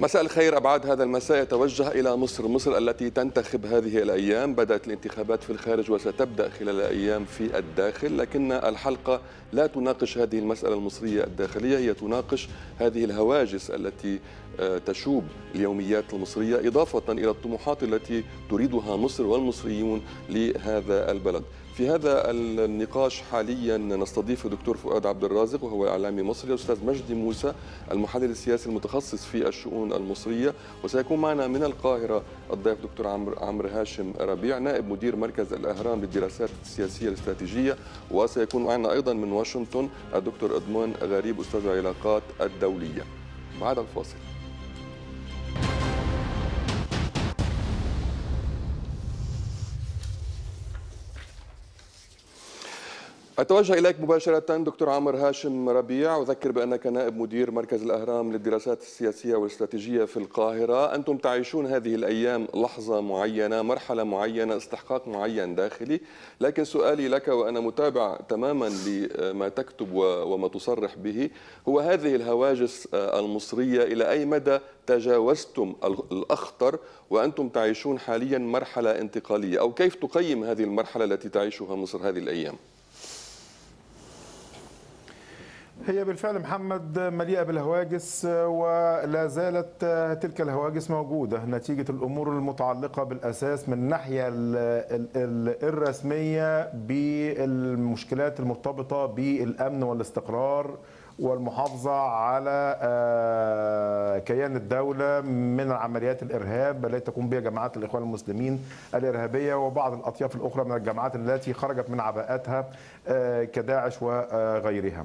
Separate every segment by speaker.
Speaker 1: مساء الخير. أبعاد هذا المساء يتوجه إلى مصر. مصر التي تنتخب هذه الأيام. بدأت الانتخابات في الخارج وستبدأ خلال الأيام في الداخل لكن الحلقة لا تناقش هذه المسألة المصرية الداخلية. هي تناقش هذه الهواجس التي تشوب اليوميات المصرية إضافة إلى الطموحات التي تريدها مصر والمصريون لهذا البلد. في هذا النقاش حاليا نستضيف الدكتور فؤاد عبد الرازق وهو إعلامي مصري الاستاذ مجدي موسى المحلل السياسي المتخصص في الشؤون المصرية وسيكون معنا من القاهرة الضيف دكتور عمرو عمرو هاشم ربيع نائب مدير مركز الاهرام للدراسات السياسية الاستراتيجية وسيكون معنا أيضا من واشنطن الدكتور ادمون غريب أستاذ العلاقات الدولية. بعد الفاصل. أتوجه إليك مباشرة دكتور عامر هاشم ربيع. أذكر بأنك نائب مدير مركز الأهرام للدراسات السياسية والاستراتيجية في القاهرة. أنتم تعيشون هذه الأيام لحظة معينة مرحلة معينة استحقاق معين داخلي. لكن سؤالي لك وأنا متابع تماما لما تكتب وما تصرح به هو هذه الهواجس المصرية إلى أي مدى تجاوزتم الأخطر وأنتم تعيشون حاليا مرحلة انتقالية؟ أو كيف تقيم هذه المرحلة التي تعيشها مصر هذه الأيام؟
Speaker 2: هي بالفعل محمد مليئة بالهواجس ولا زالت تلك الهواجس موجودة. نتيجة الأمور المتعلقة بالأساس من الناحية الرسمية بالمشكلات المرتبطة بالأمن والاستقرار والمحافظة على كيان الدولة من عمليات الإرهاب التي تقوم بها جماعات الإخوان المسلمين الإرهابية وبعض الأطياف الأخرى من الجماعات التي خرجت من عباءتها كداعش وغيرها.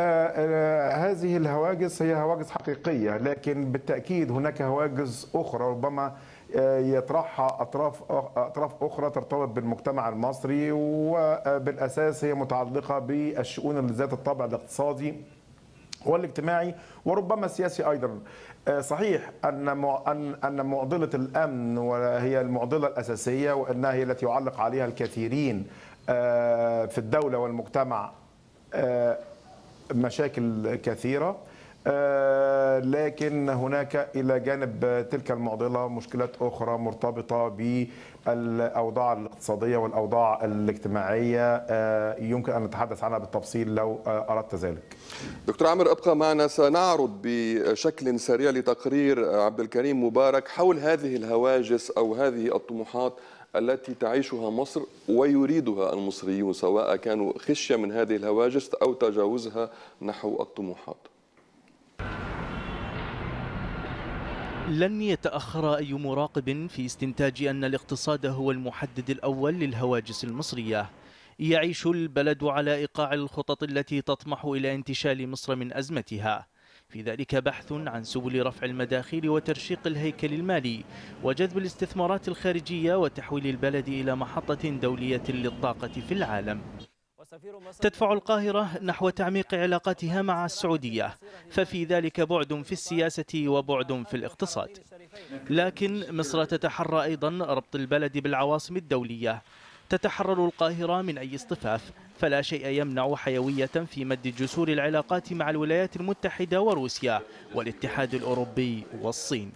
Speaker 2: وهذه الهواجس هي هواجس حقيقية لكن بالتأكيد هناك هواجس أخرى ربما يطرحها أطراف أطراف أخرى ترتبط بالمجتمع المصري وبالأساس هي متعلقة بالشؤون ذات الطابع الاقتصادي والاجتماعي وربما السياسي أيضا. صحيح أن ان معضلة الأمن وهي المعضلة الأساسية وأنها هي التي يعلق عليها الكثيرين في الدولة والمجتمع مشاكل كثيرة. لكن هناك إلى جانب تلك المعضلة مشكلات أخرى مرتبطة بالأوضاع الاقتصادية والأوضاع الاجتماعية يمكن أن نتحدث عنها بالتفصيل لو أردت ذلك.
Speaker 1: دكتور عمر ابقى معنا. سنعرض بشكل سريع لتقرير عبد الكريم مبارك حول هذه الهواجس أو هذه الطموحات التي تعيشها مصر ويريدها المصريون سواء كانوا خشية من هذه الهواجس أو تجاوزها نحو الطموحات.
Speaker 3: لن يتأخر أي مراقب في استنتاج أن الاقتصاد هو المحدد الأول للهواجس المصرية. يعيش البلد على إيقاع الخطط التي تطمح إلى انتشال مصر من أزمتها. في ذلك بحث عن سبل رفع المداخيل وترشيق الهيكل المالي وجذب الاستثمارات الخارجية وتحويل البلد إلى محطة دولية للطاقة في العالم. تدفع القاهرة نحو تعميق علاقاتها مع السعودية. ففي ذلك بعد في السياسة وبعد في الاقتصاد. لكن مصر تتحرى أيضا ربط البلد بالعواصم الدولية. تتحرر القاهرة من أي اصطفاف. فلا شيء يمنع حيوية في مد جسور العلاقات مع الولايات المتحدة وروسيا والاتحاد الأوروبي والصين.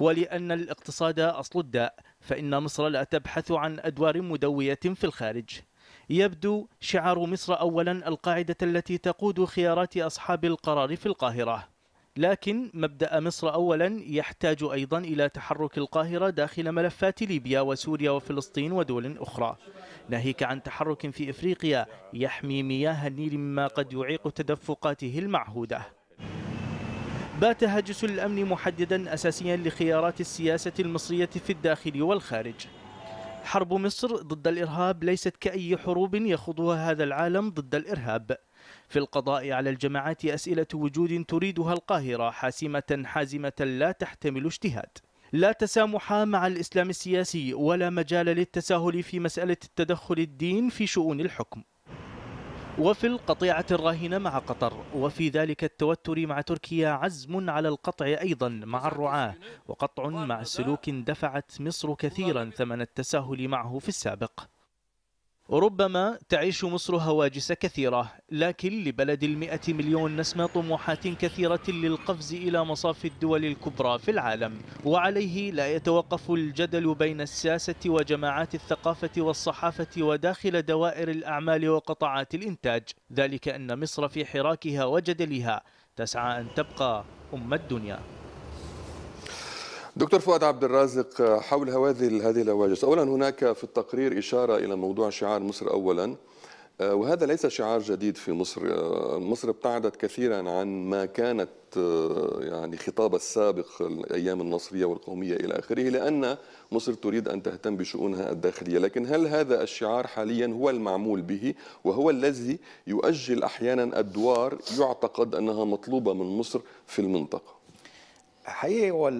Speaker 3: ولأن الاقتصاد أصل الداء فإن مصر لا تبحث عن أدوار مدوية في الخارج. يبدو شعار مصر أولا القاعدة التي تقود خيارات أصحاب القرار في القاهرة. لكن مبدأ مصر أولا يحتاج أيضا إلى تحرك القاهرة داخل ملفات ليبيا وسوريا وفلسطين ودول أخرى. ناهيك عن تحرك في إفريقيا يحمي مياه النيل مما قد يعيق تدفقاته المعهودة. بات هاجس الأمن محددا أساسيا لخيارات السياسة المصرية في الداخل والخارج. حرب مصر ضد الإرهاب ليست كأي حروب يخوضها هذا العالم ضد الإرهاب. في القضاء على الجماعات أسئلة وجود تريدها القاهرة حاسمة حازمة لا تحتمل اجتهاد. لا تسامح مع الإسلام السياسي ولا مجال للتساهل في مسألة التدخل الدين في شؤون الحكم. وفي القطيعة الراهنة مع قطر وفي ذلك التوتر مع تركيا عزم على القطع أيضا مع الرعاة وقطع مع سلوك دفعت مصر كثيرا ثمن التساهل معه في السابق. ربما تعيش مصر هواجس كثيرة لكن لبلد المئة مليون نسمة طموحات كثيرة للقفز إلى مصاف الدول الكبرى في العالم. وعليه لا يتوقف الجدل بين السياسة وجماعات الثقافة والصحافة وداخل دوائر الأعمال وقطاعات الإنتاج. ذلك أن مصر في حراكها وجدلها تسعى أن تبقى أم الدنيا.
Speaker 1: دكتور فؤاد عبد الرازق حول هذه هذه الهواجس اولا هناك في التقرير إشارة إلى موضوع شعار مصر اولا. آه، وهذا ليس شعار جديد في مصر. آه، مصر ابتعدت كثيرا عن ما كانت آه، يعني خطاب السابق الأيام النصرية والقومية إلى آخره لأن مصر تريد أن تهتم بشؤونها الداخلية. لكن هل هذا الشعار حاليا هو المعمول به؟ وهو الذي يؤجل أحيانا أدوار يعتقد أنها مطلوبة من مصر في المنطقة.
Speaker 4: حقيقي هو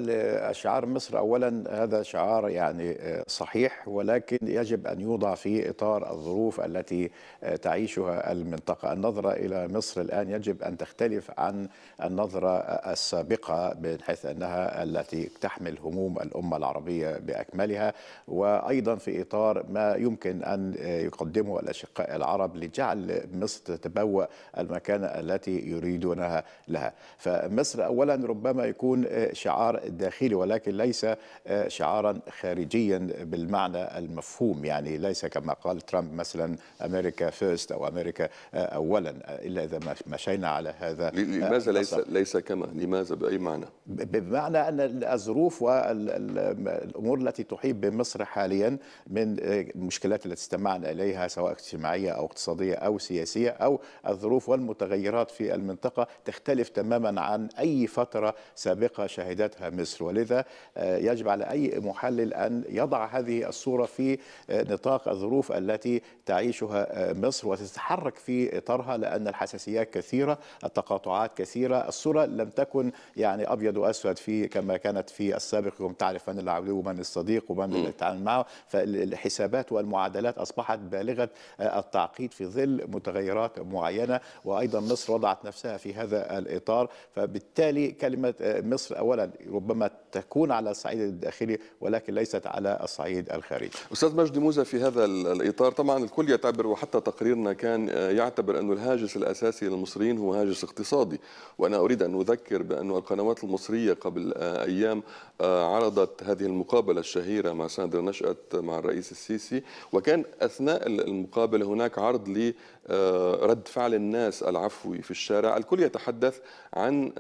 Speaker 4: شعار مصر اولا هذا شعار يعني آه، صحيح ولكن يجب أن يوضع في إطار الظروف التي آه، تعيشها المنطقة، النظرة إلى مصر الآن يجب أن تختلف عن النظرة السابقة من حيث أنها التي تحمل هموم الأمة العربية بأكملها وأيضا في إطار ما يمكن أن يقدمه الأشقاء العرب لجعل مصر تتبوأ المكانه التي يريدونها لها، فمصر اولا ربما يكون شعار داخلي ولكن ليس آه، شعارا خارجيا بالمعنى المفهوم. يعني ليس كما قال ترامب مثلا أمريكا فيرست أو أمريكا آه، اولا إلا إذا مشينا على هذا آه،
Speaker 1: لماذا ليس ليس كما لماذا بأي معنى؟
Speaker 4: بمعنى أن الظروف والامور التي تحيط بمصر حاليا من المشكلات التي استمعنا إليها سواء اجتماعية أو اقتصادية أو سياسية أو الظروف والمتغيرات في المنطقة تختلف تماما عن أي فترة سابقة شهدتها مصر. ولذا آه، يجب على أي محلل أن يضع هذه الصورة في آه، نطاق الظروف التي تعيشها آه، مصر وتتحرك في إطارها لأن الحساسيات كثيرة التقاطعات كثيرة الصورة لم تكن يعني أبيض وأسود في كما كانت في السابق. يوم تعرف من العدو ومن الصديق ومن يتعامل معه. فالحسابات والمعادلات أصبحت بالغة التعقيد في ظل متغيرات معينة. وأيضا مصر وضعت نفسها في هذا الإطار. فبالتالي كلمة مصر مصر اولا ربما تكون على الصعيد الداخلي ولكن ليست على الصعيد الخارجي.
Speaker 1: أستاذ مجدي موسى في هذا الإطار طبعا الكل يعتبر وحتى تقريرنا كان يعتبر انه الهاجس الأساسي للمصريين هو هاجس اقتصادي. وأنا أريد أن أذكر بانه القنوات المصرية قبل أيام عرضت هذه المقابلة الشهيرة مع ساندرا نشأت مع الرئيس السيسي. وكان أثناء المقابلة هناك عرض لرد فعل الناس العفوي في الشارع. الكل يتحدث عن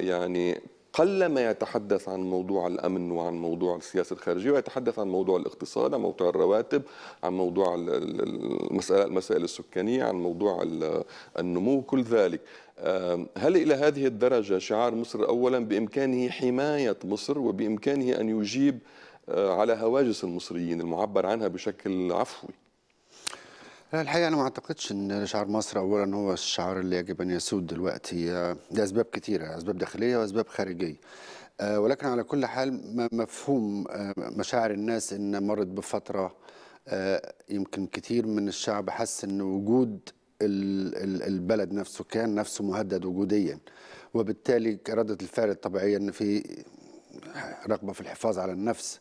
Speaker 1: يعني قل ما يتحدث عن موضوع الأمن وعن موضوع السياسة الخارجية ويتحدث عن موضوع الاقتصاد عن موضوع الرواتب عن موضوع المسائل المسائل السكانية عن موضوع النمو كل ذلك. هل إلى هذه الدرجة شعار مصر اولا بإمكانه حماية مصر وبإمكانه أن يجيب آه، على هواجس المصريين المعبر عنها بشكل عفوي؟
Speaker 5: الحقيقة أنا ما أعتقدش أن شعار مصر أولا هو الشعار اللي يجب أن يسود دلوقتي. لأسباب كثيرة أسباب داخلية وأسباب خارجية. آه، ولكن على كل حال مفهوم آه، مشاعر الناس أن مرت بفترة آه، يمكن كثير من الشعب حس أن وجود البلد نفسه كان نفسه مهدد وجوديا. وبالتالي ردة الفعل الطبيعية أن في رغبة في الحفاظ على النفس.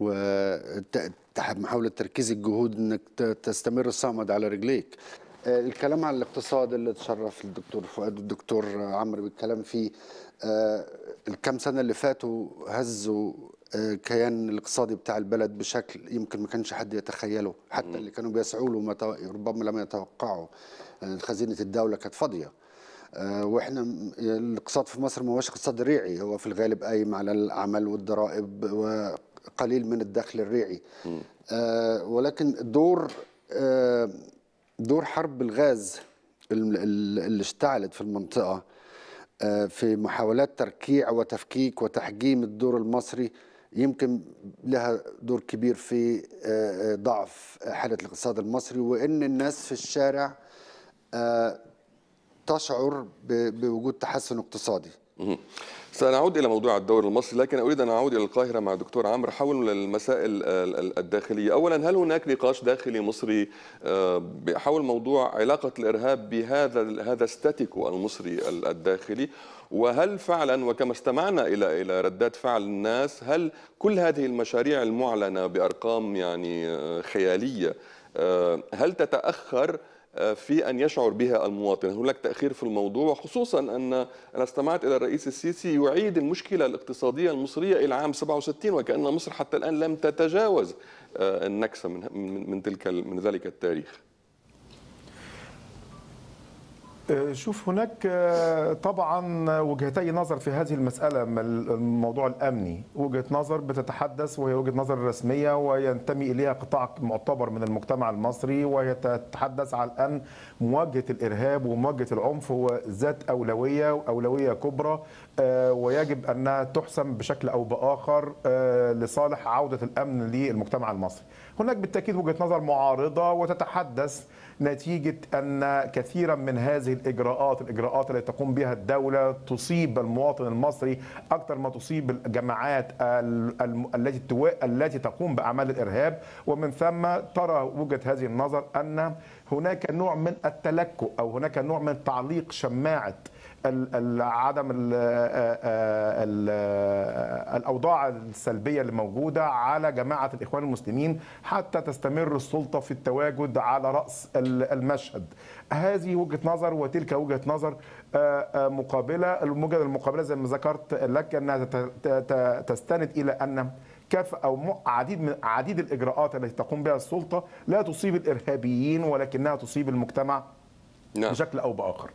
Speaker 5: ومحاولة تركيز الجهود إنك تستمر صامد على رجليك. آه، الكلام عن الاقتصاد اللي تشرف الدكتور فؤاد والدكتور عمرو بالكلام فيه آه، الكام سنة اللي فاتوا هزوا آه، كيان الاقتصادي بتاع البلد بشكل يمكن ما كانش حد يتخيله حتى اللي كانوا بيسعوا له ربما لم يتوقعوا. خزينة الدولة كانت فاضية. وإحنا الاقتصاد في مصر ما هوش اقتصاد ريعي هو في الغالب قايم على الأعمال والضرائب قليل من الدخل الريعي. آه ولكن دور آه دور حرب الغاز اللي اشتعلت في المنطقة آه في محاولات تركيع وتفكيك وتحجيم الدور المصري يمكن لها دور كبير في ضعف حالة الاقتصاد المصري وإن الناس في الشارع تشعر بوجود تحسن اقتصادي.
Speaker 1: سنعود إلى موضوع الدور المصري لكن أريد أن أعود إلى القاهرة مع دكتور عمرو حول المسائل الداخلية. أولا هل هناك نقاش داخلي مصري آه، حول موضوع علاقة الإرهاب بهذا هذا ستاتيكو المصري الداخلي؟ وهل فعلا وكما استمعنا إلى إلى ردات فعل الناس هل كل هذه المشاريع المعلنة بأرقام يعني آه، خيالية آه، هل تتأخر في أن يشعر بها المواطن هناك تأخير في الموضوع خصوصا أن أنا استمعت إلى الرئيس السيسي يعيد المشكلة الاقتصادية المصرية إلى عام 67 وكأن مصر حتى الآن لم تتجاوز آه، النكسة من من من تلك من ذلك التاريخ.
Speaker 2: شوف هناك آه، طبعا وجهتي نظر في هذه المسألة الموضوع الأمني. وجهة نظر بتتحدث وهي وجهة نظر رسمية وينتمي إليها قطاع معتبر من المجتمع المصري وهي تتحدث على أن مواجهة الإرهاب ومواجهة العنف هو ذات أولوية وأولوية كبرى آه، ويجب أنها تحسم بشكل أو بآخر آه، لصالح عودة الأمن للمجتمع المصري. هناك بالتأكيد وجهة نظر معارضة وتتحدث نتيجة أن كثيرا من هذه الإجراءات الإجراءات التي تقوم بها الدولة تصيب المواطن المصري أكثر ما تصيب الجماعات التي التي تقوم بأعمال الإرهاب. ومن ثم ترى وجهة هذه النظر أن هناك نوع من التلكؤ أو هناك نوع من تعليق ال- عدم ال- ال- الأوضاع السلبية اللي موجودة على جماعة الإخوان المسلمين حتى تستمر السلطة في التواجد على رأس ال- المشهد. هذه وجهة نظر وتلك وجهة نظر مقابلة، الوجهه المقابلة زي ما ذكرت لك أنها تستند إلى أن كاف أو عديد من عديد الإجراءات التي تقوم بها السلطة لا تصيب الإرهابيين ولكنها تصيب المجتمع
Speaker 1: نعم.
Speaker 2: بشكل أو بآخر.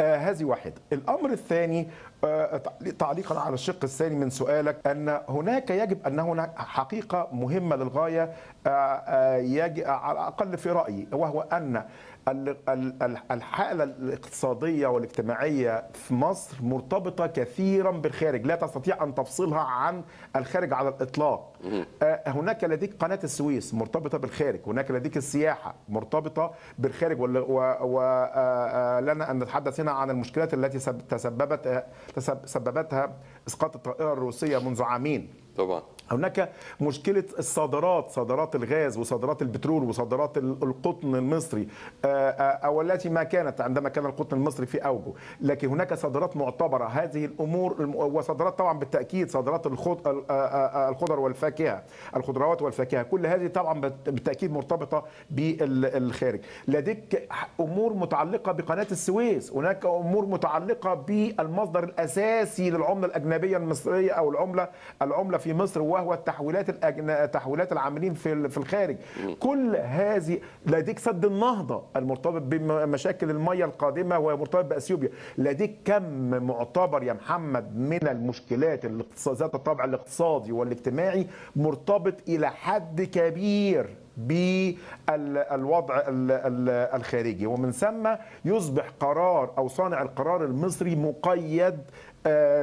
Speaker 2: آه هذه واحدة. الأمر الثاني آه تعليقا على الشق الثاني من سؤالك أن هناك يجب أن هناك حقيقة مهمة للغاية آه آه على الأقل في رأيي وهو أن الحالة الاقتصادية والاجتماعية في مصر مرتبطة كثيرا بالخارج. لا تستطيع أن تفصلها عن الخارج على الإطلاق. آه، هناك لديك قناة السويس مرتبطة بالخارج. هناك لديك السياحة مرتبطة بالخارج. ولنا أن نتحدث هنا عن المشكلات التي سب- تسببت آه، تسب- سببتها إسقاط الطائرة الروسية منذ عامين.
Speaker 1: طبعا.
Speaker 2: هناك مشكلة الصادرات صادرات الغاز وصادرات البترول وصادرات ال- القطن المصري. آه، آه، أو التي ما كانت عندما كان القطن المصري في أوجه. لكن هناك صادرات معتبرة. هذه الأمور وصادرات طبعا بالتأكيد صادرات آه، الخضر والفاكهة الخضروات والفاكهة. كل هذه طبعا بالتأكيد مرتبطة بالخارج. لديك أمور متعلقة بقناة السويس. هناك أمور متعلقة بالمصدر الأساسي للعملة الأجنبية المصرية أو العملة العملة في مصر. وهو التحويلات الأجن... تحويلات العاملين في في الخارج. كل هذه لديك سد النهضة المرتبط بمشاكل المياه القادمة ومرتبط بأثيوبيا. لديك كم معتبر يا محمد من المشكلات ذات الطابع الاقتصادي والاجتماعي مرتبط إلى حد كبير بالوضع ال- ال- الخارجي؟ ومن ثم يصبح قرار أو صانع القرار المصري مقيد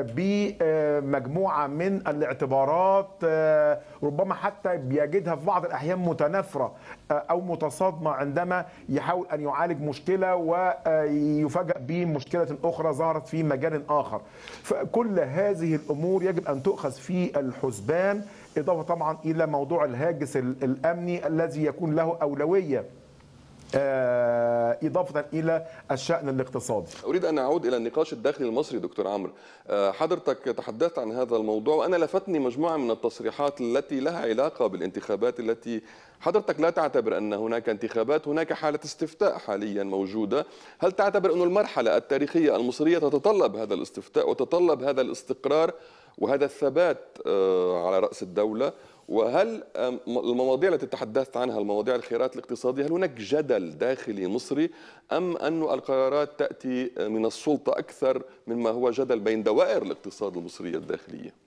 Speaker 2: بمجموعة من الاعتبارات آه، ربما حتى بيجدها في بعض الأحيان متنافرة آه، أو متصادمة عندما يحاول أن يعالج مشكلة ويفاجأ بمشكلة أخرى ظهرت في مجال آخر. فكل هذه الأمور يجب أن تؤخذ في الحسبان إضافة طبعا إلى موضوع الهاجس ال- الأمني الذي يكون له أولوية. آه، إضافة إلى الشأن الاقتصادي.
Speaker 1: أريد أن أعود إلى النقاش الداخلي المصري دكتور عمرو. آه، حضرتك تحدثت عن هذا الموضوع وأنا لفتني مجموعة من التصريحات التي لها علاقة بالانتخابات التي حضرتك لا تعتبر أن هناك انتخابات هناك حالة استفتاء حاليا موجودة. هل تعتبر أن المرحلة التاريخية المصرية تتطلب هذا الاستفتاء وتتطلب هذا الاستقرار وهذا الثبات آه، على رأس الدولة؟ وهل المواضيع التي تحدثت عنها المواضيع الخيارات الاقتصادية هل هناك جدل داخلي مصري؟ أم أن القرارات تأتي من السلطة أكثر مما هو جدل بين دوائر الاقتصاد المصرية الداخلية؟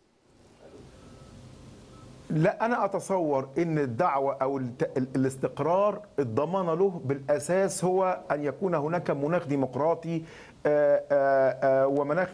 Speaker 2: لا أنا أتصور أن الدعوة أو الت- ال- الاستقرار الضمان له بالأساس هو أن يكون هناك مناخ ديمقراطي آه، آه، آه، ومناخ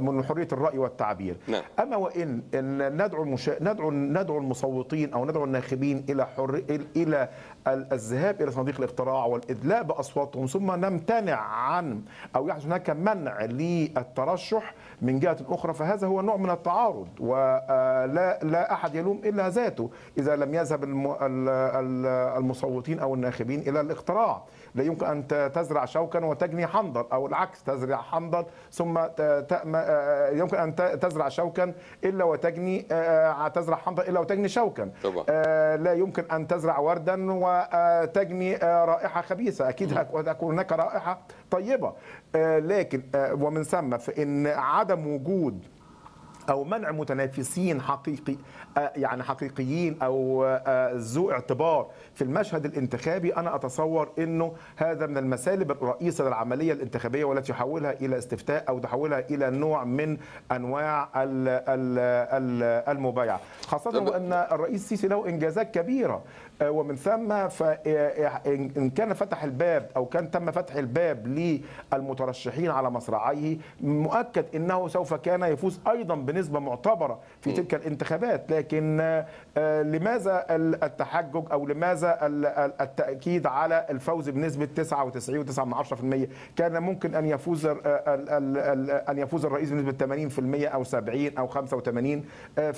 Speaker 2: من حرية الرأي والتعبير
Speaker 1: نعم.
Speaker 2: أما وإن إن ندعو المشا... ندعو ندعو المصوتين أو ندعو الناخبين إلى حر... إلى ال- الذهاب إلى صناديق الاقتراع والإدلاء بأصواتهم ثم نمتنع عن أو يحدث هناك منع للترشح من جهة أخرى فهذا هو نوع من التعارض ولا لا أحد يلوم إلا ذاته إذا لم يذهب الم- ال- ال- المصوتين أو الناخبين إلى الاقتراع لا يمكن ت- تزرع شوكا وتجني حنظل أو العكس تزرع حنظل ثم تأم- آه، يمكن ت- تزرع شوكا إلا وتجني آه، تزرع حنظل إلا وتجني شوكا.
Speaker 1: طبعا.
Speaker 2: آه، لا يمكن أن تزرع وردا وتجني آه، أكيد هك- هتكون هناك رائحة طيبة. آه، لكن آه، ومن ثم فإن عدم وجود أو منع متنافسين حقيقي آه، يعني حقيقيين أو آه، ذو اعتبار في المشهد الانتخابي أنا أتصور إنه هذا من المسالب الرئيسة للعملية الانتخابية والتي يحولها إلى استفتاء أو تحولها إلى نوع من أنواع ال- ال- ال- المبايعة.
Speaker 1: خاصة
Speaker 2: وأن الرئيس السيسي له إنجازات كبيرة. آه، ومن ثم فان كان فتح الباب أو كان تم فتح الباب للمترشحين على مصراعيه مؤكد إنه سوف كان يفوز أيضا بنسبة معتبرة في تلك الانتخابات. لكن آه، آه، لماذا ال- التحجج أو لماذا ال- ال- التأكيد على الفوز بنسبة 99.9% كان ممكن أن يفوز أن يفوز الرئيس بنسبة 80% أو 70 أو 85% آه،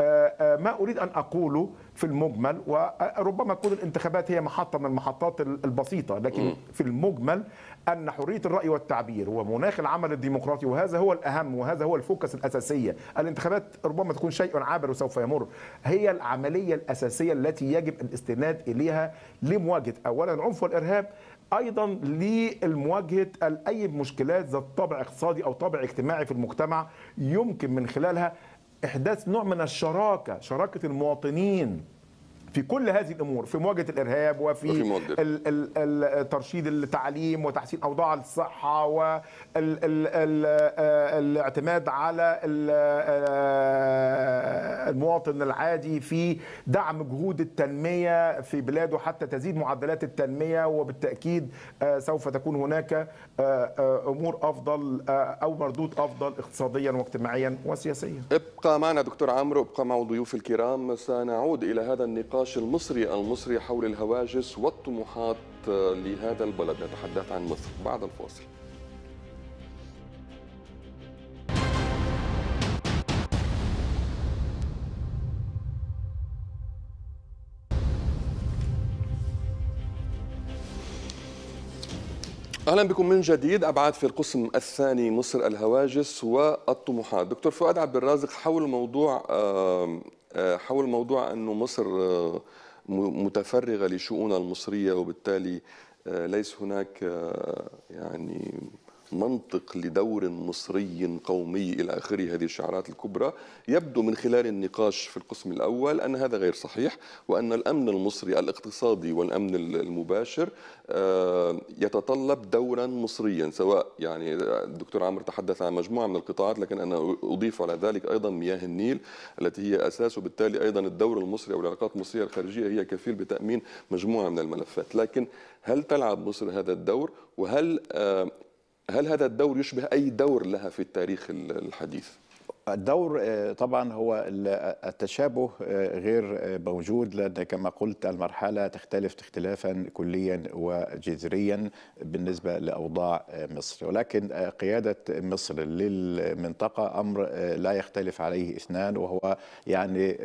Speaker 2: آه، آه، ما أريد أن أقوله في المجمل وربما تكون الانتخابات هي محطة من المحطات ال- البسيطة لكن في المجمل أن حرية الرأي والتعبير ومناخ العمل الديمقراطي وهذا هو الأهم وهذا هو الفوكس الأساسية. الانتخابات ربما تكون شيء عابر وسوف يمر. هي العملية الأساسية التي يجب الاستناد إليها لمواجهة اولا العنف والإرهاب أيضا لمواجهة أي مشكلات ذات طابع اقتصادي أو طابع اجتماعي في المجتمع يمكن من خلالها إحداث نوع من الشراكة شراكة المواطنين. في كل هذه الأمور في
Speaker 1: مواجهة
Speaker 2: الإرهاب وفي, ترشيد التعليم وتحسين أوضاع الصحة والاعتماد على ال- آه، المواطن العادي في دعم جهود التنمية في بلاده حتى تزيد معدلات التنمية وبالتأكيد آه، سوف تكون هناك آه، آه، أمور أفضل آه، أو مردود أفضل اقتصاديا واجتماعيا وسياسيا.
Speaker 1: ابقى معنا دكتور عمرو ابقى مع ضيوف الكرام. سنعود إلى هذا النقاش المصري المصري حول الهواجس والطموحات لهذا البلد. نتحدث عن مصر بعد الفاصل. أهلا بكم من جديد أبعاد في القسم الثاني مصر الهواجس والطموحات. دكتور فؤاد عبد الرازق حول موضوع آه، حول موضوع أنه مصر آه، م- متفرغة لشؤونها المصرية وبالتالي آه، ليس هناك آه، يعني منطق لدور مصري قومي إلى آخره. هذه الشعارات الكبرى يبدو من خلال النقاش في القسم الأول أن هذا غير صحيح وأن الأمن المصري الاقتصادي والأمن المباشر آه، يتطلب دورا مصريا سواء يعني الدكتور عمرو تحدث عن مجموعة من القطاعات لكن أنا أضيف على ذلك أيضا مياه النيل التي هي أساس وبالتالي أيضا الدور المصري أو العلاقات المصرية الخارجية هي كفيل بتأمين مجموعة من الملفات. لكن هل تلعب مصر هذا الدور؟ وهل آه، هل هذا الدور يشبه أي دور لها في التاريخ الحديث؟
Speaker 4: الدور آه، طبعا هو ال- التشابه آه، غير آه، موجود لأن كما قلت المرحلة تختلف اختلافا كليا وجذريا بالنسبة لأوضاع مصر. ولكن قيادة مصر للمنطقة أمر لا يختلف عليه اثنان وهو يعني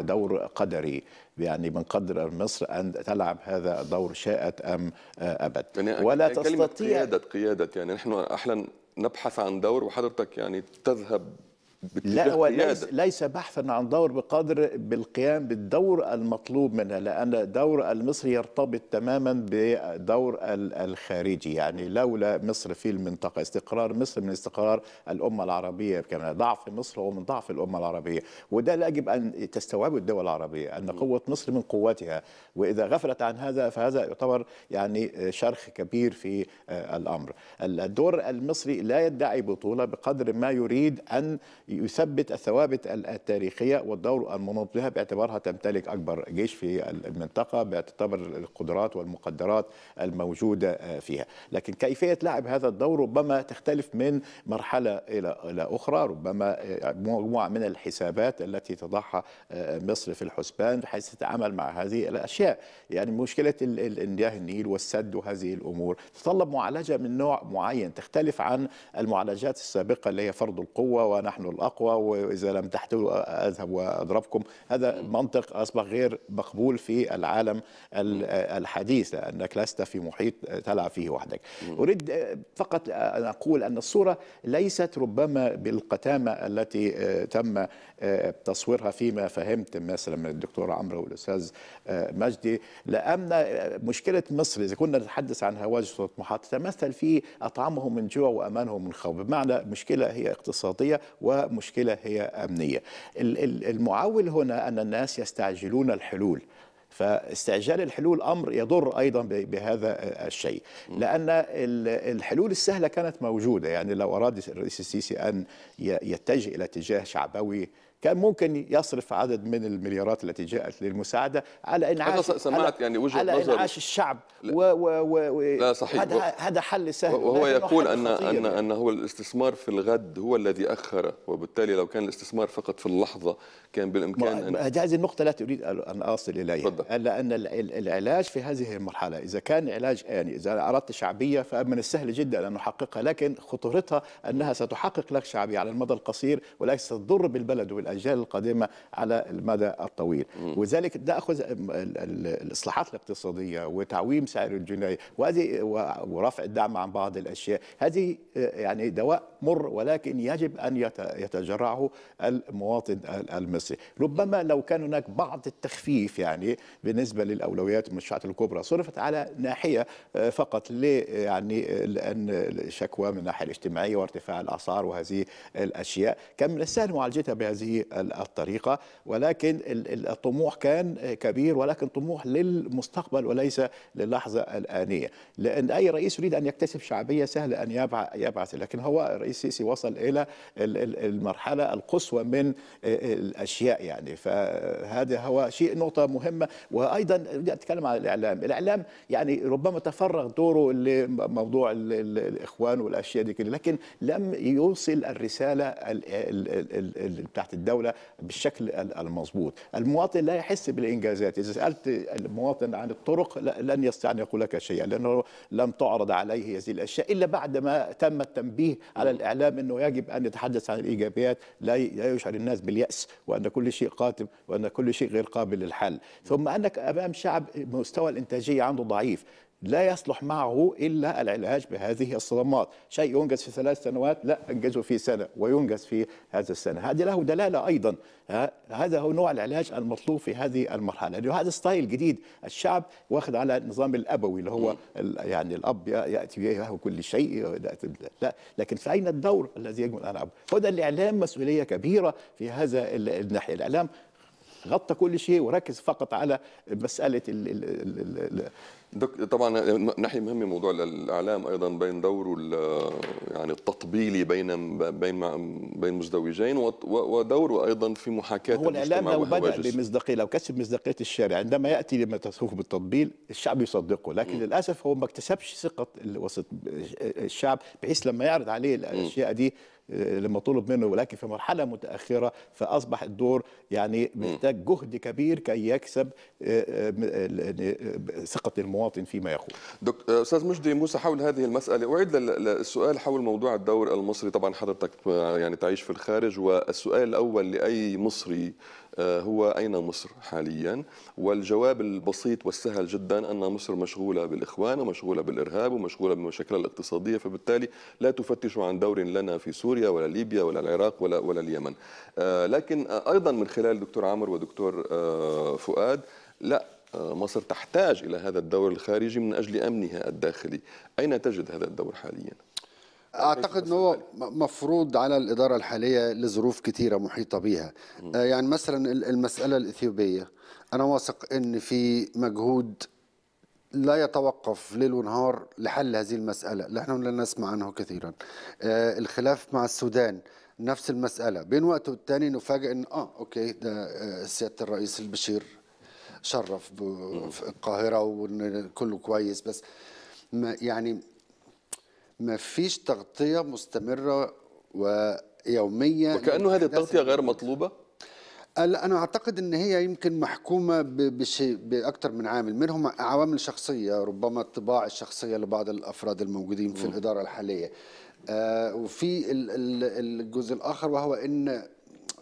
Speaker 4: دور قدري. يعني من قدر مصر أن تلعب هذا الدور شاءت أم ابت
Speaker 1: يعني
Speaker 4: ولا تستطيع
Speaker 1: قيادة قيادة. يعني نحن أحيانا نبحث عن دور وحضرتك يعني تذهب
Speaker 4: لا هو ليس. ليس بحثا عن دور بقدر بالقيام بالدور المطلوب منها لأن الدور المصري يرتبط تماما بالدور ال- الخارجي. يعني لولا مصر في المنطقة استقرار مصر من استقرار الأمة العربية كمان ضعف مصر هو من ضعف الأمة العربية. وده لا يجب أن تستوعبه الدول العربية أن قوة مصر من قوتها. وإذا غفلت عن هذا فهذا يعتبر يعني شرخ كبير في آه، الأمر. الدور المصري لا يدعي بطولة بقدر ما يريد أن يثبت الثوابت التاريخية والدور المنوط بها باعتبارها تمتلك أكبر جيش في المنطقة باعتبار القدرات والمقدرات الموجودة فيها. لكن كيفية لعب هذا الدور ربما تختلف من مرحلة إلى إلى أخرى. ربما مجموعة من الحسابات التي تضعها مصر في الحسبان بحيث تتعامل مع هذه الأشياء. يعني مشكلة ال- ال- المياه النيل والسد وهذه الأمور. تتطلب معالجة من نوع معين تختلف عن المعالجات السابقة اللي هي فرض القوة ونحن الأقوى وإذا لم تحتلوا أذهب وأضربكم. هذا منطق أصبح غير مقبول في العالم ال- الحديث لأنك لست في محيط تلعب فيه وحدك. أريد فقط أن أقول أن الصورة ليست ربما بالقتامة التي تم تصويرها فيما فهمت مثلا من الدكتور عمرو والأستاذ مجدي. لأن مشكلة مصر إذا كنا نتحدث عن هواجس وطموحات تتمثل في أطعامهم من جوع وأمانهم من خوف. بمعنى مشكلة هي اقتصادية ومشكله هي أمنية. ال- ال- المعول هنا أن الناس يستعجلون الحلول فاستعجال الحلول أمر يضر أيضا بهذا الشيء. لأن ال- الحلول السهلة كانت موجودة يعني لو أراد الرئيس السيسي أن يتجه إلى اتجاه شعبوي كان ممكن يصرف عدد من المليارات التي جاءت للمساعدة على انعاش
Speaker 1: أنا سمعت
Speaker 4: على-
Speaker 1: يعني وجهة
Speaker 4: على
Speaker 1: نظر-
Speaker 4: إنعاش الشعب
Speaker 1: لا.
Speaker 4: و و و
Speaker 1: لا صحيح.
Speaker 4: هذا هذا حل سهل
Speaker 1: وهو يقول ان ان. أن هو الاستثمار في الغد هو الذي أخر وبالتالي لو كان الاستثمار فقط في اللحظة كان بالإمكان ان
Speaker 4: هذه النقطة التي أريد أن أصل إليها
Speaker 1: تفضل.
Speaker 4: ألا أن ال- ال- العلاج في هذه المرحلة إذا كان علاج آني إذا أردت شعبية فمن السهل جدا أن نحققها لكن خطورتها أنها ستحقق لك شعبية على المدى القصير ولكن ستضر بالبلد والأجيال القادمة على المدى الطويل. وذلك نأخذ ال- ال- الإصلاحات الاقتصادية وتعويم سعر الجنيه وهذه ورفع الدعم عن بعض الأشياء. هذه يعني دواء مر ولكن يجب أن يت- يتجرعه المواطن ال- المصري. ربما لو كان هناك بعض التخفيف يعني بالنسبة للأولويات والمشروعات الكبرى صرفت على ناحية آه، فقط ل يعني لأن الشكوى من الناحية الاجتماعية وارتفاع الأسعار وهذه الأشياء. كان من السهل معالجتها بهذه ال- الطريقة ولكن ال- ال- الطموح كان كبير ولكن طموح للمستقبل وليس للحظة الآنية. لأن أي رئيس يريد أن يكتسب شعبية سهل أن يبع- يبعث لكن هو الرئيس السيسي وصل إلى ال- ال- المرحلة القصوى من الأشياء يعني. فهذا هو شيء نقطة مهمة. وأيضا أتكلم عن الإعلام. الإعلام يعني ربما تفرغ دوره لموضوع ال- ال- الإخوان والأشياء دي كده لكن لم يوصل الرسالة ال- ال- ال- ال- بتاعت الدولة بالشكل ال- المضبوط. المواطن لا يحس بالإنجازات. إذا سألت المواطن عن الطرق لن يستطيع أن يقول لك شيئا لأنه لم تعرض عليه هذه الأشياء إلا بعد ما تم التنبيه على الإعلام أنه يجب أن يتحدث عن الإيجابيات لا يشعر الناس باليأس وأن كل شيء قاتم وأن كل شيء غير قابل للحل. ثم أنك أمام شعب مستوى الإنتاجية عنده ضعيف. لا يصلح معه إلا العلاج بهذه الصدمات، شيء ينجز في ثلاث سنوات؟ لا انجزه في سنة وينجز في هذا السنة، هذه له دلالة أيضا. ها- هذا هو نوع العلاج المطلوب في هذه المرحلة، لأنه هذا style جديد، الشعب واخذ على النظام الأبوي اللي هو يعني الأب يأتي له كل شيء. لا لكن فاين الدور الذي يجب ان العبه؟ هنا الإعلام مسؤولية كبيرة في هذا ال- الناحية، الإعلام غطى كل شيء وركز فقط على مسألة ال ال ال ال
Speaker 1: دك طبعا ناحية مهمة موضوع الإعلام أيضا بين دوره ال- يعني التطبيلي بين بين بين مزدوجين ودوره أيضا في محاكاة
Speaker 4: هو
Speaker 1: الإعلام
Speaker 4: لو
Speaker 1: بدأ.
Speaker 4: بمصداقية لو كسب مصداقية الشارع عندما يأتي لما تصفه بالتطبيل الشعب يصدقه. لكن للأسف هو ما اكتسبش ثقة وسط الشعب بحيث لما يعرض عليه الأشياء دي آه، لما طلب منه ولكن في مرحلة متأخرة فأصبح الدور يعني محتاج جهد كبير كي يكسب آه، آه، م- آه، ثقة المواطن. فيما يقول.
Speaker 1: دك... أستاذ مجدي موسى حول هذه المسألة أعيد لل- للسؤال حول موضوع الدور المصري. طبعا حضرتك يعني تعيش في الخارج والسؤال الأول لأي مصري آه، هو أين مصر حاليا؟ والجواب البسيط والسهل جدا أن مصر مشغولة بالإخوان ومشغولة بالإرهاب ومشغولة بمشاكلها الاقتصادية فبالتالي لا تفتش عن دور لنا في سوريا ولا ليبيا ولا العراق ولا ولا اليمن. آه، لكن آه، أيضا من خلال دكتور عمرو ودكتور آه، فؤاد لا آه، مصر تحتاج إلى هذا الدور الخارجي من أجل أمنها الداخلي، أين تجد هذا الدور حاليا؟
Speaker 5: أعتقد إنه مفروض على الإدارة الحالية لظروف كثيرة محيطة بها آه، يعني مثلا ال- المسألة الإثيوبية. أنا واثق إن في مجهود لا يتوقف ليل ونهار لحل هذه المسألة. إحنا لا نسمع عنه كثيرا. آه، الخلاف مع السودان نفس المسألة. بين وقت والتاني نفاجئ إن آه أوكي ده آه، سيادة الرئيس البشير شرف وإن كله كويس بس ما يعني ما فيش تغطية مستمرة ويومية
Speaker 1: وكأنه هذه التغطية غير. مطلوبة؟
Speaker 5: لا أنا أعتقد إن هي يمكن محكومة بشيء باكثر من عامل منهم عوامل شخصية ربما الطباع الشخصية لبعض الأفراد الموجودين في الإدارة الحالية آه، وفي ال- ال- الجزء الآخر وهو إن